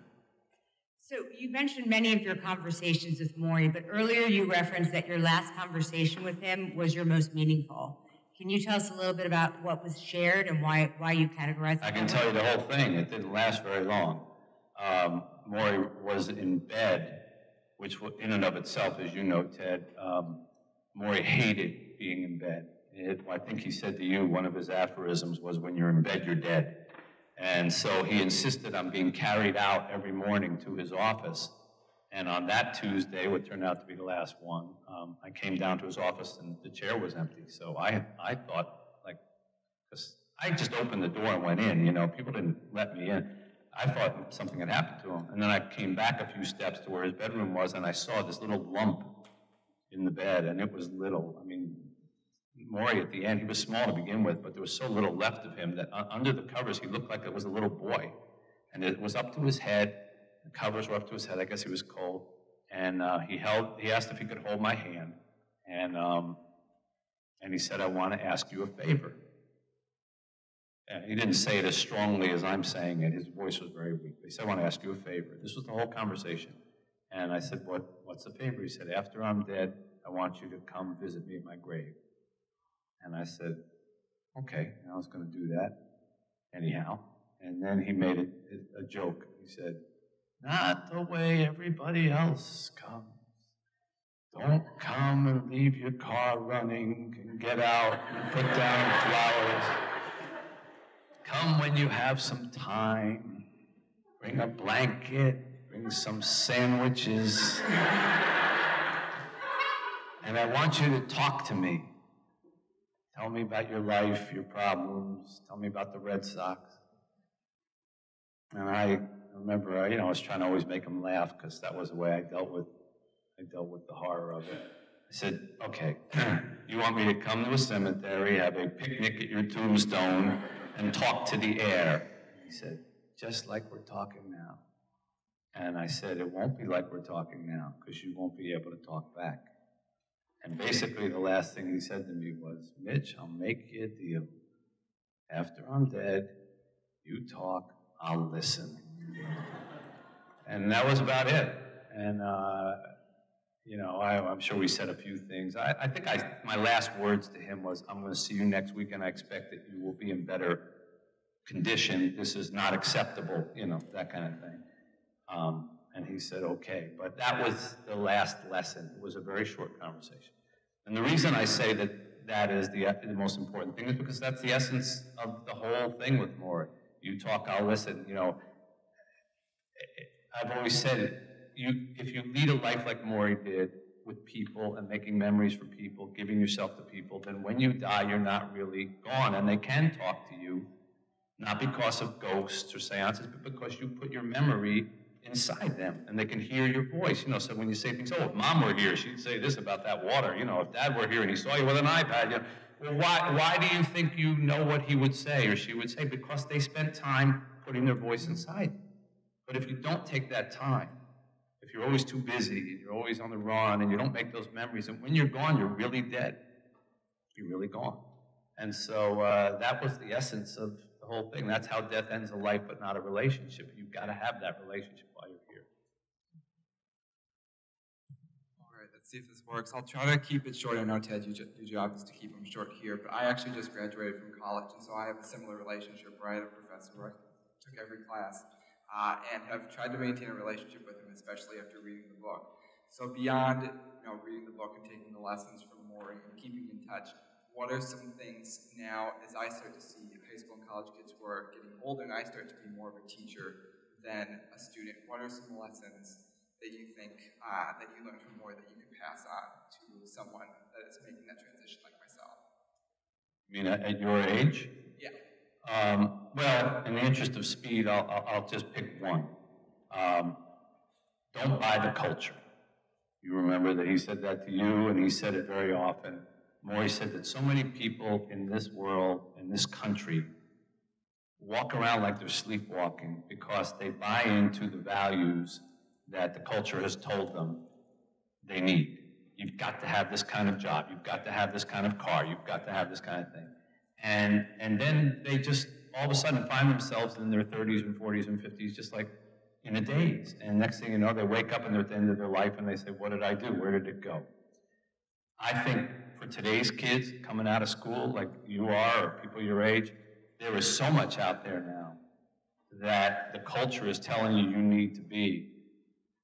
So you mentioned many of your conversations with Morrie, but earlier you referenced that your last conversation with him was your most meaningful. Can you tell us a little bit about what was shared and why, why you categorized it I can tell you the whole thing. It didn't last very long. Um, Morrie was in bed, which in and of itself, as you know, Ted, um, Morrie hated being in bed. It, I think he said to you, one of his aphorisms was, when you're in bed, you're dead. And so he insisted on being carried out every morning to his office. And on that Tuesday, what turned out to be the last one, um, I came down to his office and the chair was empty. So I, I thought, like, because I just opened the door and went in, you know, people didn't let me in. I thought something had happened to him. And then I came back a few steps to where his bedroom was and I saw this little lump in the bed and it was little. I mean, Morrie at the end, he was small to begin with, but there was so little left of him that under the covers he looked like it was a little boy. And it was up to his head. The covers were up to his head. I guess he was cold. And uh, he held, he asked if he could hold my hand. And, um, and he said, I want to ask you a favor. And he didn't say it as strongly as I'm saying it. His voice was very weak. He said, I want to ask you a favor. This was the whole conversation. And I said, what, what's the favor? He said, after I'm dead, I want you to come visit me at my grave. And I said, okay, I was going to do that anyhow. And then he made it a joke. He said, not the way everybody else comes. Don't come and leave your car running and get out and put down flowers. Come when you have some time. Bring a blanket, bring some sandwiches. and I want you to talk to me. Tell me about your life, your problems. Tell me about the Red Sox. And I remember, you know, I was trying to always make him laugh because that was the way I dealt with, I dealt with the horror of it. I said, okay, you want me to come to a cemetery, have a picnic at your tombstone, and talk to the air? He said, just like we're talking now. And I said, it won't be like we're talking now because you won't be able to talk back. And basically, the last thing he said to me was, Mitch, I'll make you a deal. After I'm dead, you talk, I'll listen. And that was about it. And, uh, you know, I, I'm sure we said a few things. I, I think I, my last words to him was, I'm going to see you next week, and I expect that you will be in better condition. This is not acceptable, you know, that kind of thing. Um, and he said, okay. But that was the last lesson. It was a very short conversation. And the reason I say that that is the, the most important thing is because that's the essence of the whole thing with Morrie. You talk, I'll listen. You know, I've always said, you, if you lead a life like Morrie did, with people and making memories for people, giving yourself to people, then when you die, you're not really gone. And they can talk to you, not because of ghosts or seances, but because you put your memory inside them and they can hear your voice. You know, so when you say things, oh, if mom were here, she'd say this about that water. You know, if dad were here and he saw you with an iPad, you know, well, why, why do you think you know what he would say or she would say? Because they spent time putting their voice inside. But if you don't take that time, if you're always too busy and you're always on the run and you don't make those memories, and when you're gone, you're really dead. You're really gone. And so uh, that was the essence of the whole thing. That's how death ends a life, but not a relationship. You've got to have that relationship while you're here. All right, let's see if this works. I'll try to keep it short. I know Ted, your, your job is to keep them short here, but I actually just graduated from college, and so I have a similar relationship had a professor I took every class, uh, and have tried to maintain a relationship with him, especially after reading the book. So beyond you know reading the book and taking the lessons from Morrie and keeping in touch, what are some things now as I start to see high school and college kids who are getting older and I start to be more of a teacher than a student? What are some lessons that you think uh, that you learned from Morrie that you could pass on to someone that is making that transition like myself? I mean, at your age? Um, well, in the interest of speed, I'll, I'll, just pick one. Um, don't buy the culture. You remember that he said that to you, and he said it very often. Morrie said that so many people in this world, in this country, walk around like they're sleepwalking because they buy into the values that the culture has told them they need. You've got to have this kind of job. You've got to have this kind of car. You've got to have this kind of thing. And, and then they just all of a sudden find themselves in their 30s and 40s and 50s just like in a daze. And next thing you know, they wake up and they're at the end of their life and they say, What did I do? Where did it go? I think for today's kids coming out of school, like you are, or people your age, there is so much out there now that the culture is telling you you need to be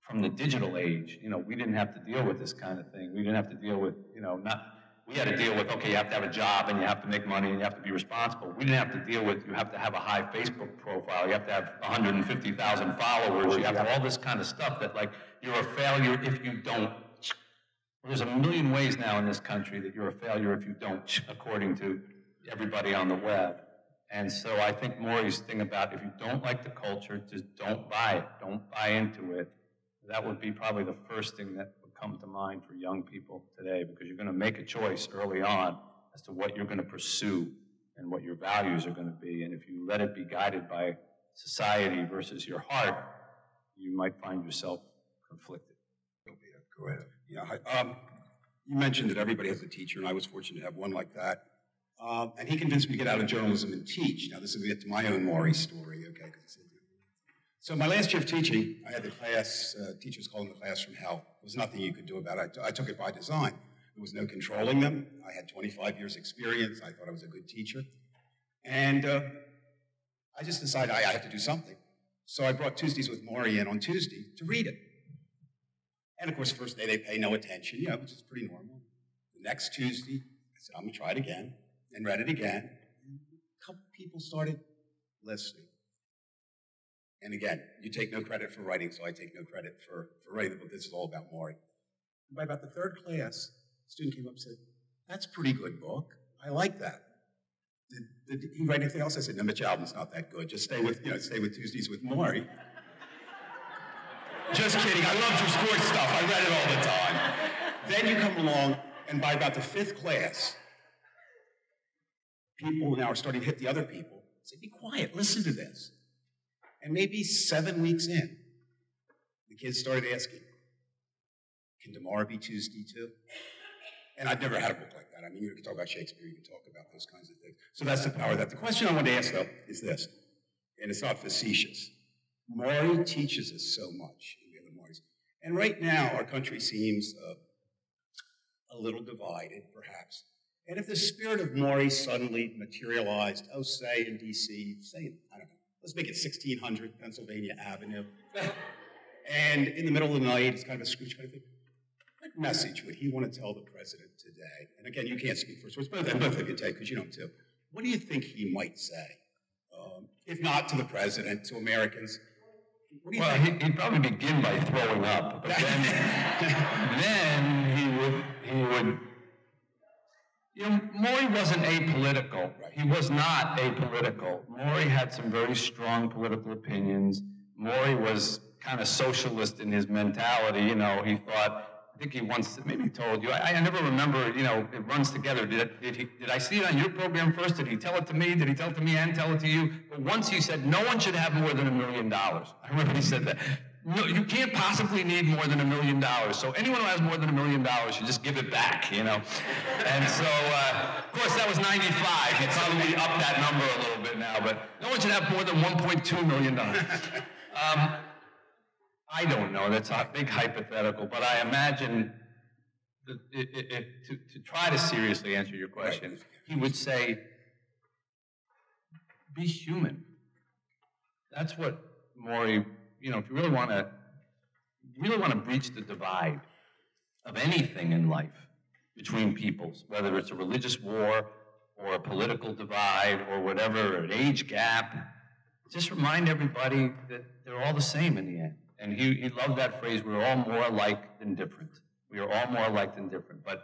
from the digital age. You know, we didn't have to deal with this kind of thing. We didn't have to deal with, you know, not, we had to deal with, okay, you have to have a job and you have to make money and you have to be responsible. We didn't have to deal with, you have to have a high Facebook profile, you have to have 150,000 followers, you have all this kind of stuff that, like, you're a failure if you don't. There's a million ways now in this country that you're a failure if you don't, according to everybody on the web. And so I think Morrie's thing about if you don't like the culture, just don't buy it. Don't buy into it. That would be probably the first thing that come to mind for young people today because you're going to make a choice early on as to what you're going to pursue and what your values are going to be. And if you let it be guided by society versus your heart, you might find yourself conflicted. Go ahead. Yeah, hi. Um, you mentioned that everybody has a teacher, and I was fortunate to have one like that. Um, and he convinced me to get out of journalism and teach. Now, this is get to my own Morrie story, okay? So, my last year of teaching, I had the class, uh, teachers calling the class from hell. There was nothing you could do about it. I, took it by design. There was no controlling them. I had 25 years' experience. I thought I was a good teacher. And uh, I just decided I, I have to do something. So, I brought Tuesdays with Morrie in on Tuesday to read it. And of course, first day they pay no attention, you know, which is pretty normal. The next Tuesday, I said, I'm gonna try it again, and read it again. And a couple people started listening. And again, you take no credit for writing, so I take no credit for, for writing the book. This is all about Morrie. And by about the third class, a student came up and said, That's a pretty good book. I like that. Did, did he write anything else? I said, No, Mitch Albom's not that good. Just stay with, you know, stay with Tuesdays with Morrie. Just kidding. I loved your sports stuff. I read it all the time. Then you come along, and by about the fifth class, people now are starting to hit the other people. Say, be quiet, listen to this. And maybe seven weeks in, the kids started asking, can tomorrow be Tuesday too? And I've never had a book like that. I mean, you can talk about Shakespeare, you can talk about those kinds of things. So that's the power of that. The question I want to ask, though, is this, and it's not facetious. Morrie teaches us so much in the other Morries. And right now, our country seems uh, a little divided, perhaps. And if the spirit of Morrie suddenly materialized, oh, say in D.C., say, I don't know, let's make it 1600 Pennsylvania Avenue, and in the middle of the night, it's kind of a Scrooge kind of thing. What message would he want to tell the president today? And again, you can't speak first words, both, and both of you, Ted, because you know him too. What do you think he might say? Um, if not to the president, to Americans, well, he, would probably begin by throwing up, but then, then he would he would. You know, Morrie wasn't apolitical. He was not apolitical. Morrie had some very strong political opinions. Morrie was kind of socialist in his mentality. You know, he thought I think he once maybe told you. I, I never remember. You know, it runs together. Did did he? Did I see it on your program first? Did he tell it to me? Did he tell it to me and tell it to you? But once he said no one should have more than a million dollars. I remember he said that. No, you can't possibly need more than a million dollars. So anyone who has more than a million dollars should just give it back, you know. And so, uh, of course, that was '95. You'd probably up that number a little bit now, but no one should have more than 1.2 million dollars. Um, I don't know. That's a big hypothetical, but I imagine that i- i- if, to, to try to seriously answer your question, he would say, "Be human." That's what Morrie. You know, if you really want to, really want to breach the divide of anything in life between peoples, whether it's a religious war or a political divide or whatever, an age gap, just remind everybody that they're all the same in the end. And he, he loved that phrase, we're all more alike than different. We are all more alike than different. But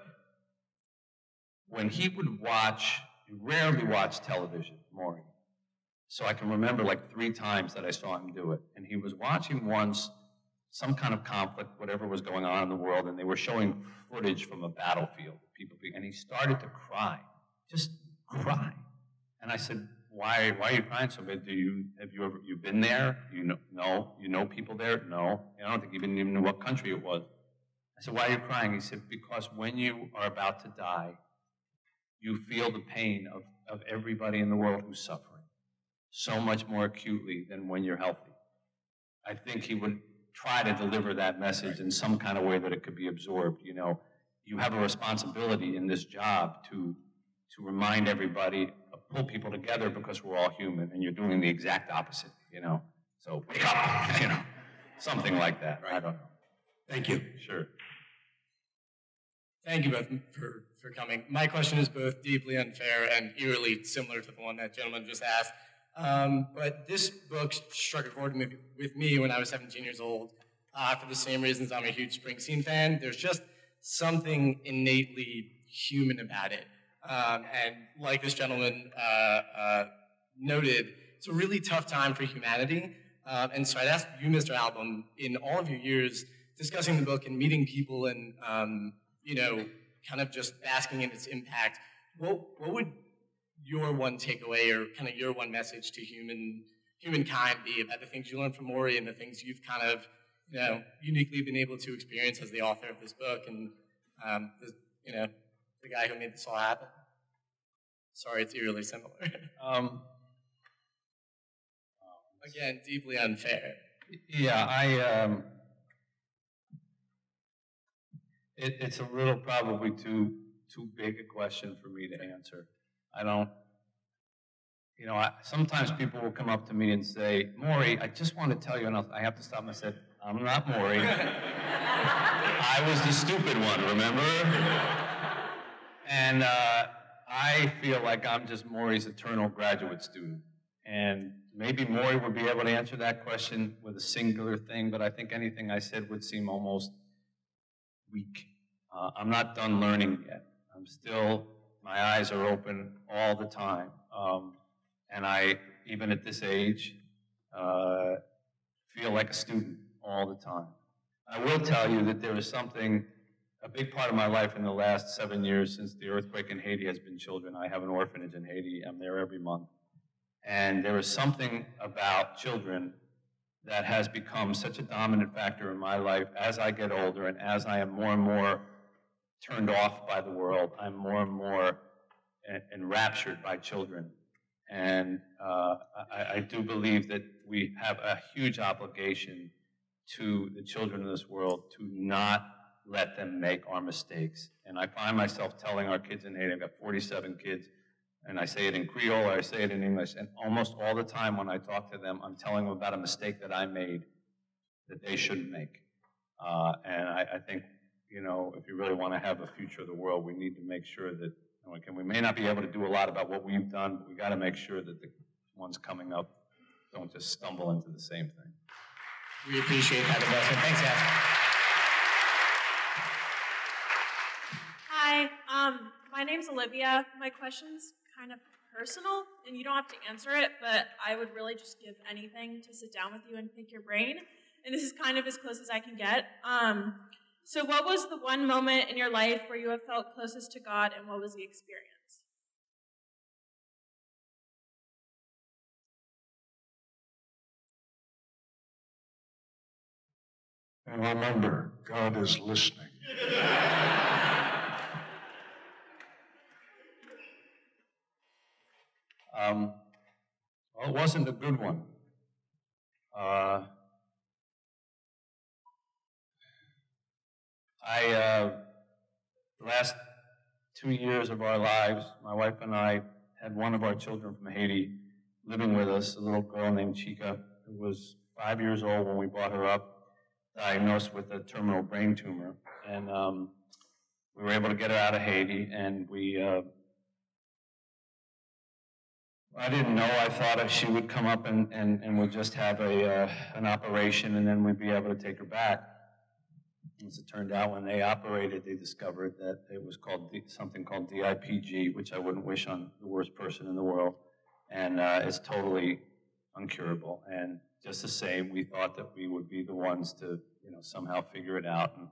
when he would watch, he rarely watched television, Morrie. So I can remember like three times that I saw him do it. And he was watching once some kind of conflict, whatever was going on in the world, and they were showing footage from a battlefield. People, and he started to cry, just cry. And I said, "Why? Why are you crying so bad? Do you have you ever you been there? You know, no. You know people there? No. I don't think you even knew what country it was." I said, "Why are you crying?" He said, "Because when you are about to die, you feel the pain of of everybody in the world who's suffering so much more acutely than when you're healthy." I think he would try to deliver that message in some kind of way that it could be absorbed. You know, you have a responsibility in this job to to remind everybody, uh, pull people together because we're all human, and you're doing the exact opposite. You know, so wake up. You know, something like that. I don't know. Thank you. Sure. Thank you both for, for coming. My question is both deeply unfair and eerily similar to the one that gentleman just asked. Um, but this book struck a chord with, with me when I was 17 years old. Uh, for the same reasons, I'm a huge Springsteen fan. There's just something innately human about it. Um, and like this gentleman uh, uh, noted, it's a really tough time for humanity. Um, and so I'd ask you, Mr. Albom, in all of your years discussing the book and meeting people and, um, you know, kind of just basking in its impact, what, what would your one takeaway or kind of your one message to human humankind be about the things you learned from Morrie and the things you've kind of, you know, uniquely been able to experience as the author of this book and, um, the, you know, the guy who made this all happen? Sorry, it's eerily similar. Um, Again, deeply unfair. Yeah, I, um, it, it's a little probably too, too big a question for me to answer. I don't, you know, I, sometimes people will come up to me and say, Morrie, I just want to tell you, and I'll, I have to stop and I said, I'm not Morrie. I was the stupid one, remember? And uh, I feel like I'm just Morrie's eternal graduate student. And maybe Morrie would be able to answer that question with a singular thing, but I think anything I said would seem almost weak. Uh, I'm not done learning yet. I'm still, my eyes are open all the time. Um, and I, even at this age, uh, feel like a student all the time. I will tell you that there is something, a big part of my life in the last seven years since the earthquake in Haiti has been children. I have an orphanage in Haiti. I'm there every month. And there is something about children that has become such a dominant factor in my life as I get older and as I am more and more turned off by the world, I'm more and more enraptured by children. And uh, I, I do believe that we have a huge obligation to the children of this world to not let them make our mistakes. And I find myself telling our kids in Haiti, I've got 47 kids, and I say it in Creole or I say it in English, and almost all the time when I talk to them, I'm telling them about a mistake that I made that they shouldn't make. Uh, and I, I think, you know, if you really want to have a future of the world, we need to make sure that, you know, again, we may not be able to do a lot about what we've done, but we got to make sure that the ones coming up don't just stumble into the same thing. We appreciate that investment. Thanks, guys. Hi, um, my name's Olivia. My question's kind of personal, and you don't have to answer it, but I would really just give anything to sit down with you and pick your brain. And this is kind of as close as I can get. Um, so, what was the one moment in your life where you have felt closest to God, and what was the experience? And remember, God is listening. Um, well, it wasn't a good one. Uh, I, uh, the last two years of our lives, my wife and I had one of our children from Haiti living with us, a little girl named Chika, who was five years old when we brought her up, diagnosed with a terminal brain tumor. And um, we were able to get her out of Haiti, and we uh, I didn't know. I thought she would come up and, and, and we'd just have a, uh, an operation and then we'd be able to take her back. As it turned out, when they operated, they discovered that it was called D, something called DIPG, which I wouldn't wish on the worst person in the world. And uh, it's totally uncurable. And just the same, we thought that we would be the ones to, you know, somehow figure it out. And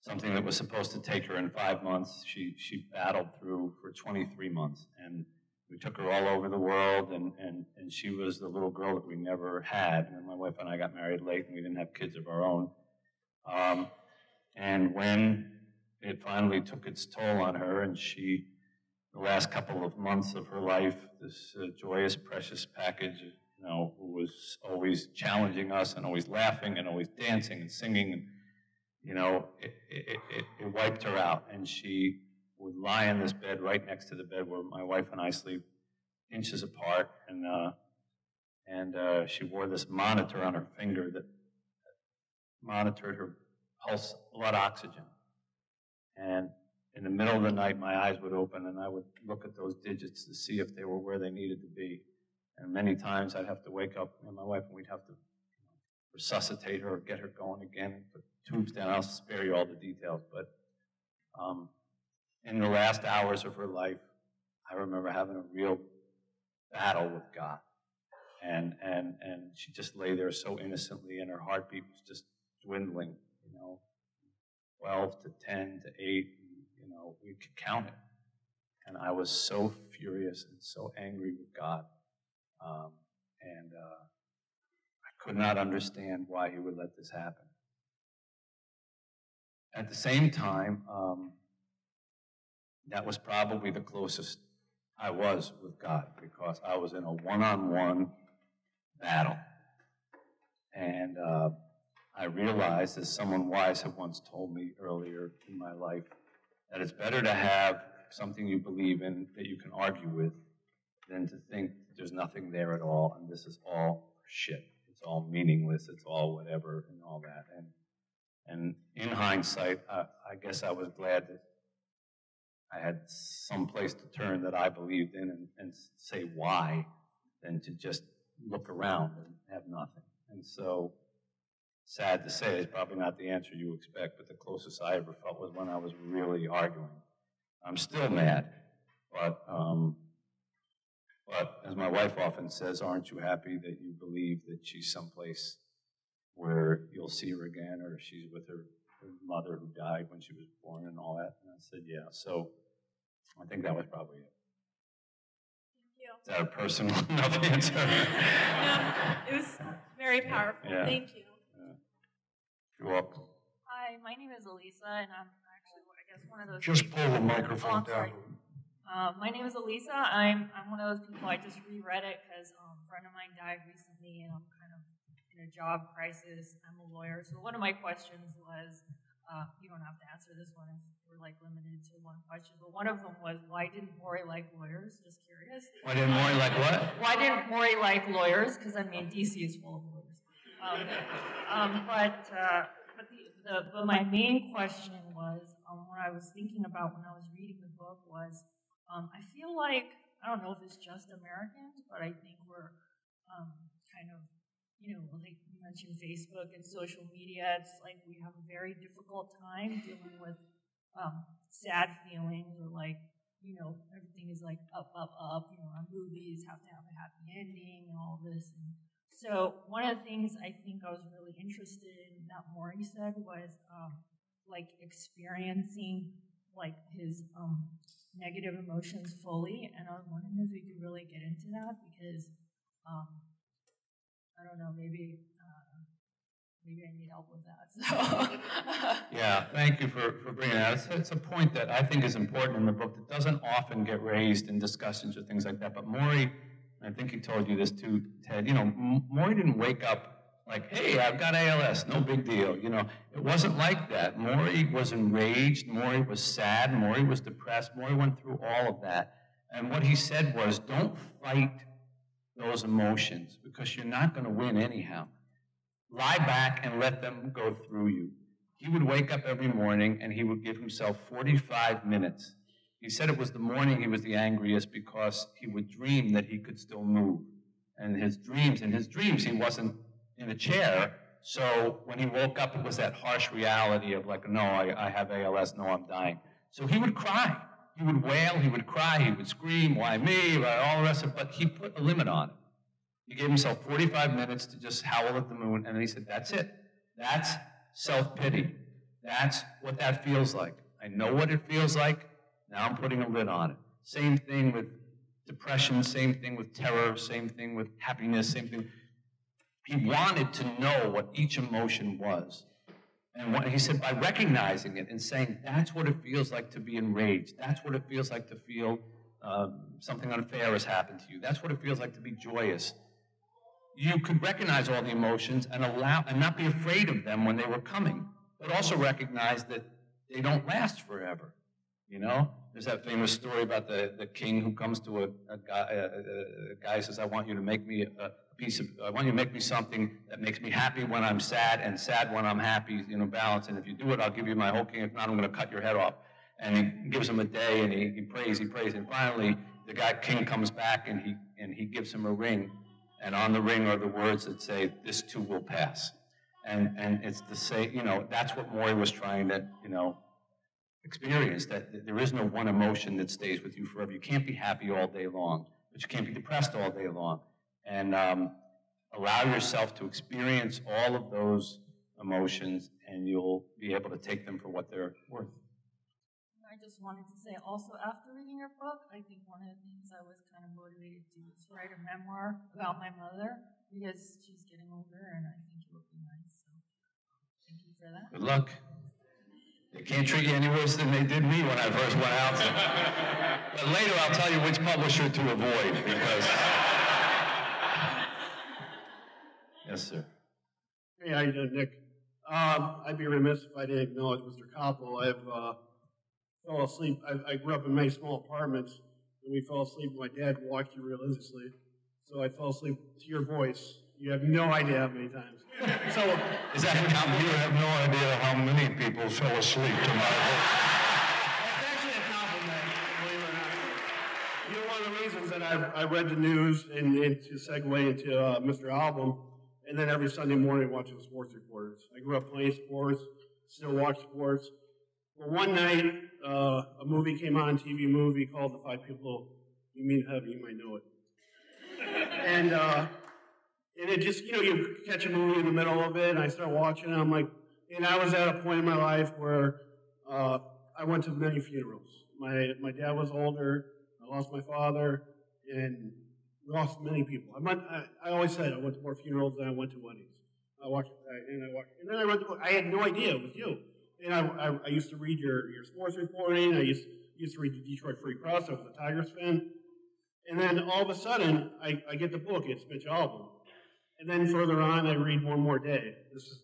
something that was supposed to take her in five months, she, she battled through for 23 months. And we took her all over the world, and, and, and she was the little girl that we never had. And my wife and I got married late, and we didn't have kids of our own. Um, and when it finally took its toll on her, and she, the last couple of months of her life, this uh, joyous, precious package, you know, who was always challenging us and always laughing and always dancing and singing, you know, it, it, it, it wiped her out. And she would lie in this bed right next to the bed where my wife and I sleep, inches apart, and uh, and uh, she wore this monitor on her finger that monitored her pulse, blood oxygen. And in the middle of the night, my eyes would open, and I would look at those digits to see if they were where they needed to be. And many times, I'd have to wake up, and my wife and we'd have to resuscitate her, or get her going again, put tubes down. I'll spare you all the details, but um, in the last hours of her life, I remember having a real battle with God. And, and, and she just lay there so innocently, and her heartbeat was just dwindling, you know, 12 to 10 to 8, you know, we could count it. And I was so furious and so angry with God. Um, and uh, I could not understand why He would let this happen. At the same time, um, that was probably the closest I was with God because I was in a one on one battle. And uh, I realized, as someone wise had once told me earlier in my life, that it's better to have something you believe in that you can argue with than to think there's nothing there at all and this is all shit. It's all meaningless. It's all whatever and all that. And and in hindsight, I, I guess I was glad that I had some place to turn that I believed in and, and say why than to just look around and have nothing. And so, sad to say, it's probably not the answer you expect, but the closest I ever felt was when I was really arguing. I'm still mad, but um, but as my wife often says, aren't you happy that you believe that she's someplace where you'll see her again, or she's with her her mother who died when she was born and all that? And I said, yeah. So I think that was probably it. Thank you. Is that a personal enough answer? no, it was very powerful. Yeah. Thank you. You're welcome. Hi, my name is Elisa, and I'm actually, I guess, one of those. People. Just pull the Oh, microphone I'm down. Uh, my name is Elisa. I'm I'm one of those people. I just reread it because um, a friend of mine died recently, and I'm kind of in a job crisis. I'm a lawyer, so one of my questions was, uh, you don't have to answer this one if we're like limited to one question, but one of them was, why didn't Morrie like lawyers? Just curious. Why didn't Morrie like what? Why didn't Morrie like lawyers? Because I mean, DC is full of lawyers. Um, um, but uh, but the, the but my main question was, um, what I was thinking about when I was reading the book was, um, I feel like I don't know if it's just Americans, but I think we're um, kind of you know, like you mentioned Facebook and social media, it's like we have a very difficult time dealing with um, sad feelings or like, you know, everything is like up, up, up. You know, our movies have to have a happy ending and all this. And so one of the things I think I was really interested in that Morrie said was um, like experiencing like his um, negative emotions fully. And I was wondering if we could really get into that because um, I don't know, maybe uh, maybe I need help with that. So. Yeah, thank you for, for bringing that. It's, it's a point that I think is important in the book that doesn't often get raised in discussions or things like that. But Morrie, I think he told you this too, Ted, you know, M- Morrie didn't wake up like, hey, I've got ALS, no big deal. You know, it wasn't like that. Morrie was enraged, Morrie was sad, Morrie was depressed, Morrie went through all of that. And what he said was, don't fight those emotions because you're not going to win anyhow. Lie back and let them go through you. He would wake up every morning and he would give himself 45 minutes. He said it was the morning he was the angriest because he would dream that he could still move. And his dreams, in his dreams, he wasn't in a chair. So when he woke up, it was that harsh reality of like, no, I, I have ALS, no, I'm dying. So he would cry. He would wail, he would cry, he would scream, why me, why all the rest of it, but he put a limit on it. He gave himself 45 minutes to just howl at the moon, and then he said, That's it. That's self pity. That's what that feels like. I know what it feels like. Now I'm putting a lid on it. Same thing with depression, same thing with terror, same thing with happiness, same thing. He wanted to know what each emotion was. And what, he said, by recognizing it and saying, that's what it feels like to be enraged. That's what it feels like to feel um, something unfair has happened to you. That's what it feels like to be joyous. You could recognize all the emotions and allow and not be afraid of them when they were coming, but also recognize that they don't last forever. You know, there's that famous story about the, the king who comes to a, a guy, a, a, guy says, I want you to make me a, piece of, I want you to make me something that makes me happy when I'm sad and sad when I'm happy, you know, balance. And if you do it, I'll give you my whole king. If not, I'm going to cut your head off. And he gives him a day and he, he prays, he prays. And finally, the guy king comes back and he, and he gives him a ring. And on the ring are the words that say, this too will pass. And, and it's the same, you know, that's what Morrie was trying to, you know, experience that, there is no one emotion that stays with you forever. You can't be happy all day long, but you can't be depressed all day long. And um, allow yourself to experience all of those emotions, and you'll be able to take them for what they're worth. I just wanted to say also after reading your book, I think one of the things I was kind of motivated to do is write a memoir about my mother because she's getting older and I think it would be nice. So thank you for that. Good luck. They can't treat you any worse than they did me when I first went out. but later I'll tell you which publisher to avoid because. yes, sir. Hey, how you doing, Nick? Um, I'd be remiss if I didn't acknowledge Mr. Koppel. I've uh, fell asleep. I, I, grew up in many small apartments, and we fell asleep. My dad watched you religiously, so I fell asleep to your voice. You have no idea how many times. So is that how you have no idea how many people fell asleep to my voice? It's actually a compliment, believe it or not. You're one of the reasons that I, I read the news and, and to segue into uh, Mr. Albom, and then every Sunday morning watching the sports reporters. I grew up playing sports, still watch sports. Well, one night, uh, a movie came on, TV movie called The Five People You Mean Heaven. You might know it. and uh, and it just, you know, you catch a movie in the middle of it, and I start watching, and I'm like, and I was at a point in my life where uh, I went to many funerals. My my dad was older. I lost my father, and lost many people. I went. I, I always said I went to more funerals than I went to weddings. I watched, and I watched, and then I read the book. I had no idea it was you. And I, I, I used to read your, your sports reporting. I used, used to read the Detroit Free Press. I was a Tigers fan. And then all of a sudden, I, I get the book. It's Mitch Albom. And then further on, I read One More Day. This is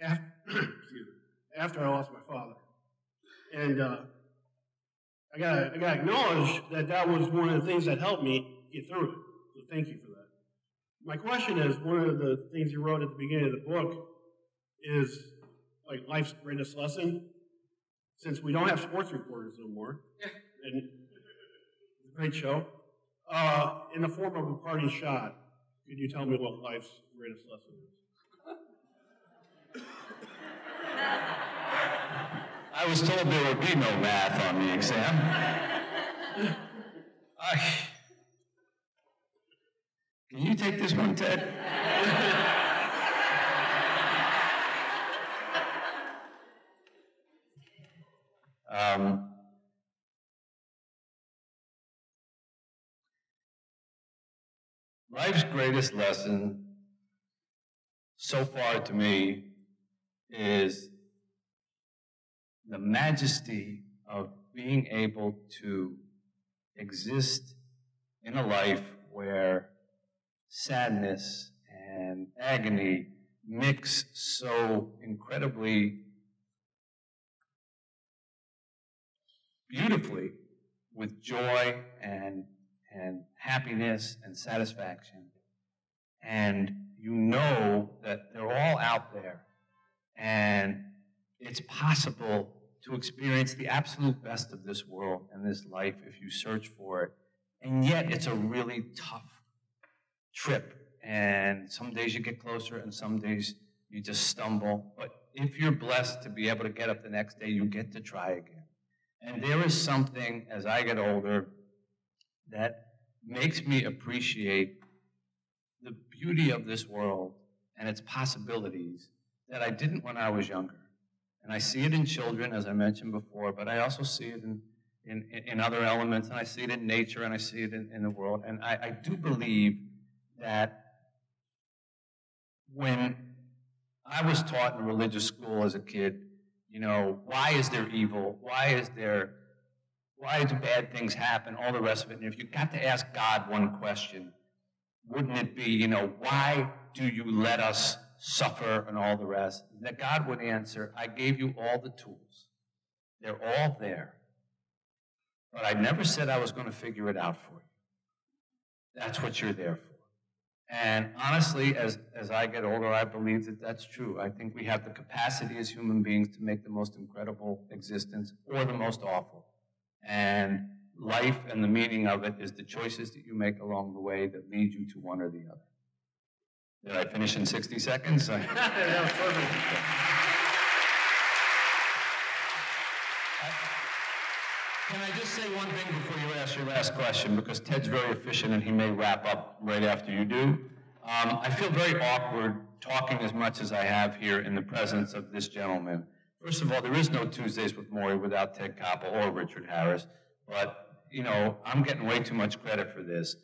after, after I lost my father. And uh, I got I got to acknowledge that that was one of the things that helped me get through it. So thank you for that. My question is one of the things you wrote at the beginning of the book is like life's greatest lesson. Since we don't have sports reporters no more, and great show, uh, in the form of a parting shot, could you tell me what life's greatest lesson is? I was told there would be no math on the exam. Can you take this one, Ted? um, life's greatest lesson so far to me is the majesty of being able to exist in a life where sadness and agony mix so incredibly beautifully with joy and, and happiness and satisfaction. And you know that they're all out there. And it's possible to experience the absolute best of this world and this life if you search for it. And yet, it's a really tough trip. And some days you get closer, and some days you just stumble. But if you're blessed to be able to get up the next day, you get to try again. And there is something as I get older that makes me appreciate the beauty of this world and its possibilities that I didn't when I was younger. And I see it in children, as I mentioned before, but I also see it in, in, in other elements, and I see it in nature, and I see it in, in the world. And I, I do believe that when I was taught in religious school as a kid, you know, why is there evil? Why is there, why do bad things happen? All the rest of it. And if you got to ask God one question, wouldn't it be, you know, why do you let us suffer and all the rest? That God would answer, I gave you all the tools. They're all there. But I never said I was going to figure it out for you. That's what you're there for. And honestly, as, as I get older, I believe that that's true. I think we have the capacity as human beings to make the most incredible existence or the most awful. And life and the meaning of it is the choices that you make along the way that lead you to one or the other. Did I finish in 60 seconds? that was perfect. Can I just say one thing before you ask your last question? Because Ted's very efficient and he may wrap up right after you do. Um, I feel very awkward talking as much as I have here in the presence of this gentleman. First of all, there is no Tuesdays with Morrie without Ted Koppel or Richard Harris, but, you know, I'm getting way too much credit for this.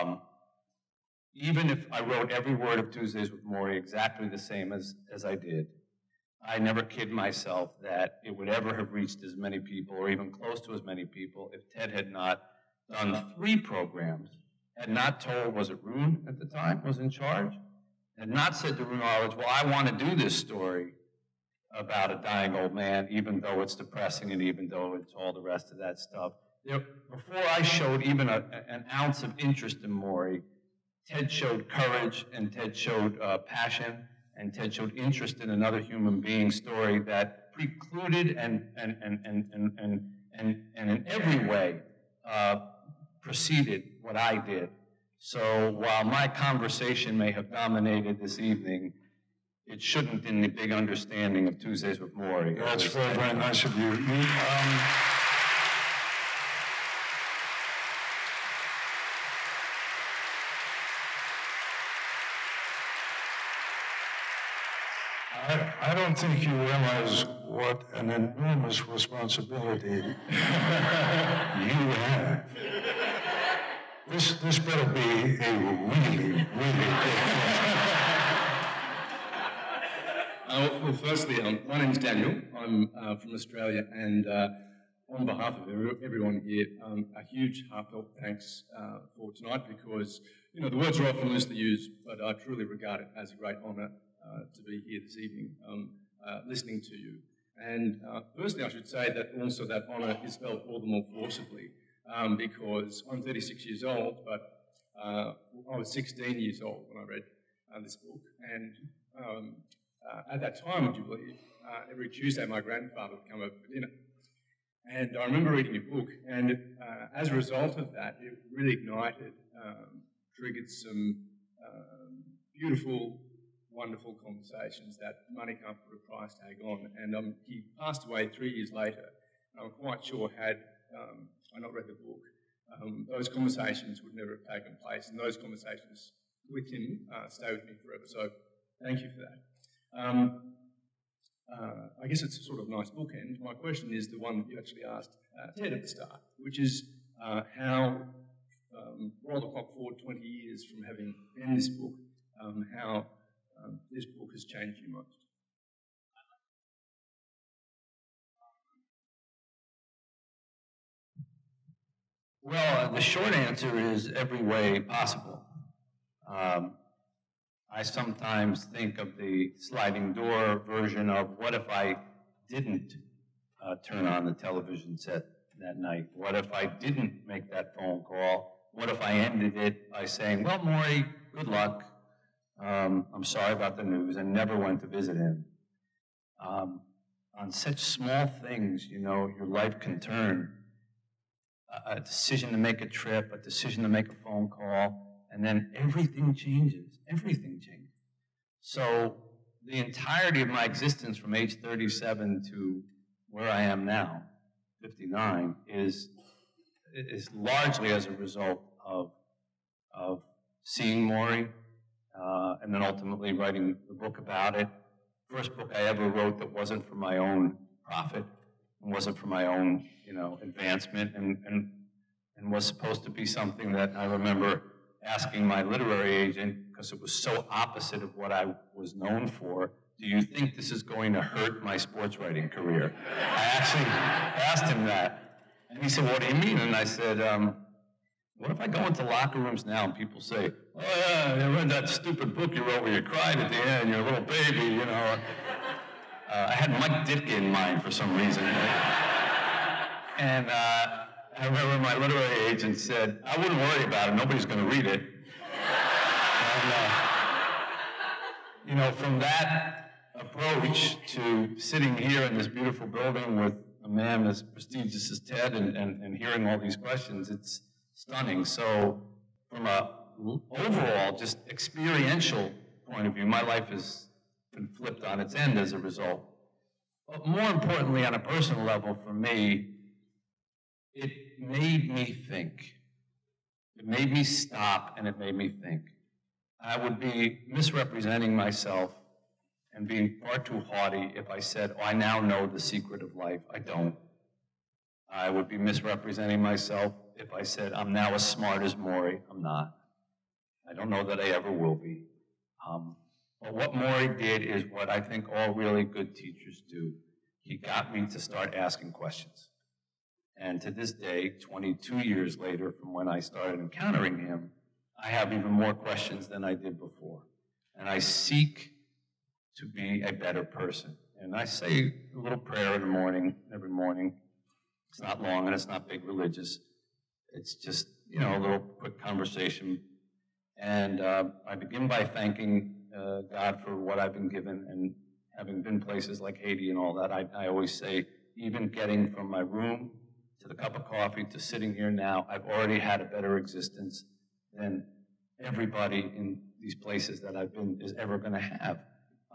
Um, even if I wrote every word of Tuesdays with Morrie exactly the same as, as I did, I never kid myself that it would ever have reached as many people or even close to as many people if Ted had not done three programs, had not told, was it Roone at the time, was in charge, had not said to Roone Arledge, well, I want to do this story about a dying old man, even though it's depressing and even though it's all the rest of that stuff. There, before I showed even a, an ounce of interest in Morrie, Ted showed courage and Ted showed uh, passion and Ted showed interest in another human being's story that precluded and, and, and, and, and, and, and, and in every way uh, preceded what I did. So while my conversation may have dominated this evening, it shouldn't in the big understanding of Tuesdays with Morrie. That's very, very nice of you. you um, I, I don't think you realize what an enormous responsibility you have. This, this better be a really, really good Uh, well, firstly, um, my is Daniel. I'm uh, from Australia, and uh, on behalf of everyone here, um, a huge heartfelt thanks uh, for tonight because you know the words are often loosely used, but I truly regard it as a great honour uh, to be here this evening, um, uh, listening to you. And firstly, I should say that also that honour is felt all the more forcibly um, because I'm 36 years old, but I was 16 years old when I read this book, and um, uh, at that time, would you believe, uh, every Tuesday my grandfather would come over for dinner. And I remember reading your book, and uh, as a result of that, it really ignited, um, triggered some um, beautiful, wonderful conversations that money can't put a price tag on. And um, he passed away three years later. I'm quite sure had um, I not read the book, um, those conversations would never have taken place, and those conversations with him uh, stay with me forever. So thank you for that. Um, uh, I guess it's a sort of nice bookend. My question is the one that you actually asked uh, Ted at the start, which is uh, how, um, roll the clock forward 20 years from having penned this book, um, how um, this book has changed you most. Well, the short answer is every way possible. Um, I sometimes think of the sliding door version of what if I didn't uh, turn on the television set that night? What if I didn't make that phone call? What if I ended it by saying, well, Morrie, good luck. Um, I'm sorry about the news, and never went to visit him. Um, on such small things, you know, your life can turn. A, a decision to make a trip, a decision to make a phone call, and then everything changes. Everything changes. So the entirety of my existence from age 37 to where I am now, 59, is, is largely as a result of, of seeing Morrie, uh, and then ultimately writing the book about it. First book I ever wrote that wasn't for my own profit and wasn't for my own, you know, advancement and, and, and was supposed to be something that I remember asking my literary agent, because it was so opposite of what I was known for, do you think this is going to hurt my sports writing career? I actually asked him that. And he said, what do you mean? And I said, um, what if I go into locker rooms now and people say, oh yeah, I read that stupid book you wrote where you cried at the end, you're a little baby, you know. Uh, I had Mike Ditka in mind for some reason. and uh, I remember my literary agent said, I wouldn't worry about it, nobody's going to read it. And, uh, you know, from that approach to sitting here in this beautiful building with a man as prestigious as Ted and, and, and hearing all these questions, it's, stunning. So from a overall, just experiential point of view, my life has been flipped on its end as a result. But more importantly, on a personal level, for me, it made me think. It made me stop and it made me think. I would be misrepresenting myself and being far too haughty if I said, oh, I now know the secret of life. I don't. I would be misrepresenting myself if I said, I'm now as smart as Morrie. I'm not. I don't know that I ever will be. Um, but what Morrie did is what I think all really good teachers do. He got me to start asking questions. And to this day, 22 years later from when I started encountering him, I have even more questions than I did before. And I seek to be a better person. And I say a little prayer in the morning, every morning. It's not long and it's not big religious. It's just, you know, a little quick conversation. And uh, I begin by thanking uh, God for what I've been given and having been places like Haiti and all that. I, I always say, even getting from my room to the cup of coffee to sitting here now, I've already had a better existence than everybody in these places that I've been is ever going to have.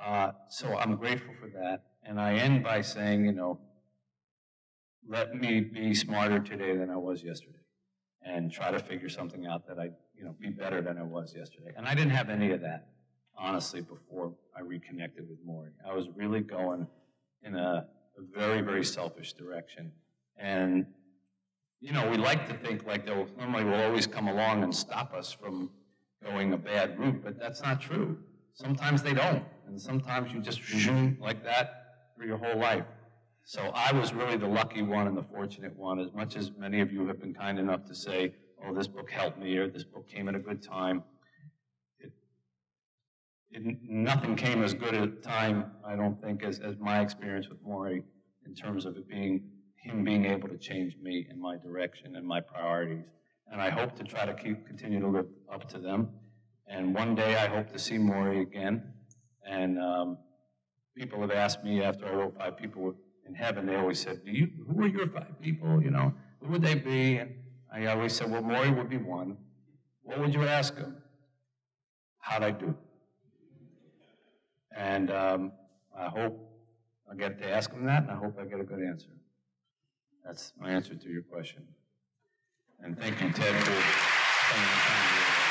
Uh, so I'm grateful for that. And I end by saying, you know, let me be smarter today than I was yesterday and try to figure something out that I, you know, be better than I was yesterday. And I didn't have any of that, honestly, before I reconnected with Morrie. I was really going in a, a very, very selfish direction. And, you know, we like to think like they'll, somebody will always come along and stop us from going a bad route, but that's not true. Sometimes they don't. And sometimes you just zoom like that for your whole life. So I was really the lucky one and the fortunate one, as much as many of you have been kind enough to say, oh, this book helped me, or this book came at a good time. It, it, nothing came as good a time, I don't think, as, as my experience with Morrie in terms of it being him being able to change me and my direction and my priorities. And I hope to try to keep continue to live up to them. And one day I hope to see Morrie again. And um, people have asked me after I wrote Five People in heaven, they always said, Do you, who are your five people? You know, who would they be? And I always said, Well, Morrie would be one. What would you ask him? How'd I do? And um, I hope I get to ask him that, and I hope I get a good answer. That's my answer to your question. And thank you, Ted, for spending time here.